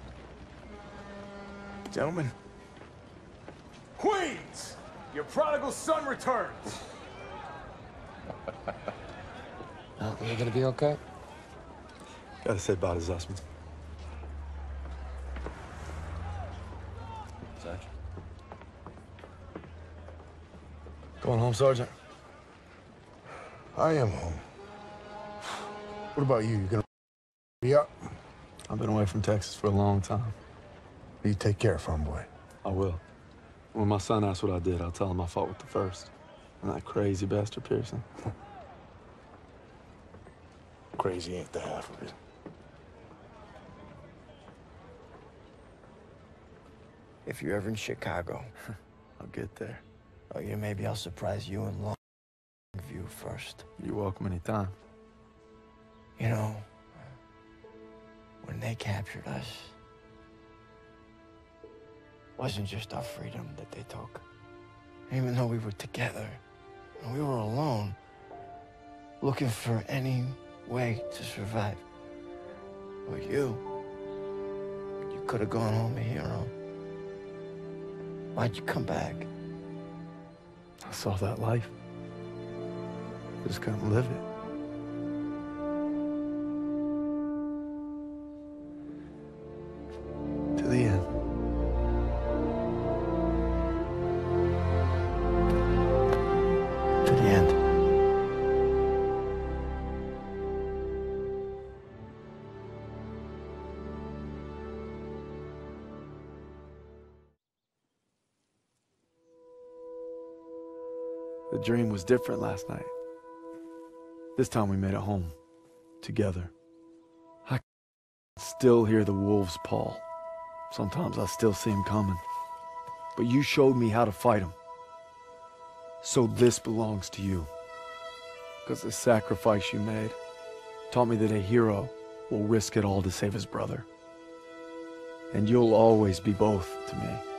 Gentlemen. Queens! Your prodigal son returns! Oh, you gonna be okay? Gotta say bye to Zussman. Sarge? Going home, Sergeant? I am home. What about you? You gonna be up? I've been away from Texas for a long time. You take care, farm boy. I will. When my son asks what I did, I'll tell him I fought with the first. And that crazy bastard Pierson. Crazy ain't the half of it. If you're ever in Chicago, I'll get there. Oh yeah, maybe I'll surprise you in Longview first. You're welcome anytime. You know, when they captured us, it wasn't just our freedom that they took. Even though we were together, and we were alone, looking for any way to survive. But you, you could have gone home a hero. Why'd you come back? I saw that life. Just couldn't live it. Was different last night. This time we made it home. Together. I still hear the wolves, Paul. Sometimes I still see them coming. But you showed me how to fight them. So this belongs to you. Because the sacrifice you made taught me that a hero will risk it all to save his brother. And you'll always be both to me.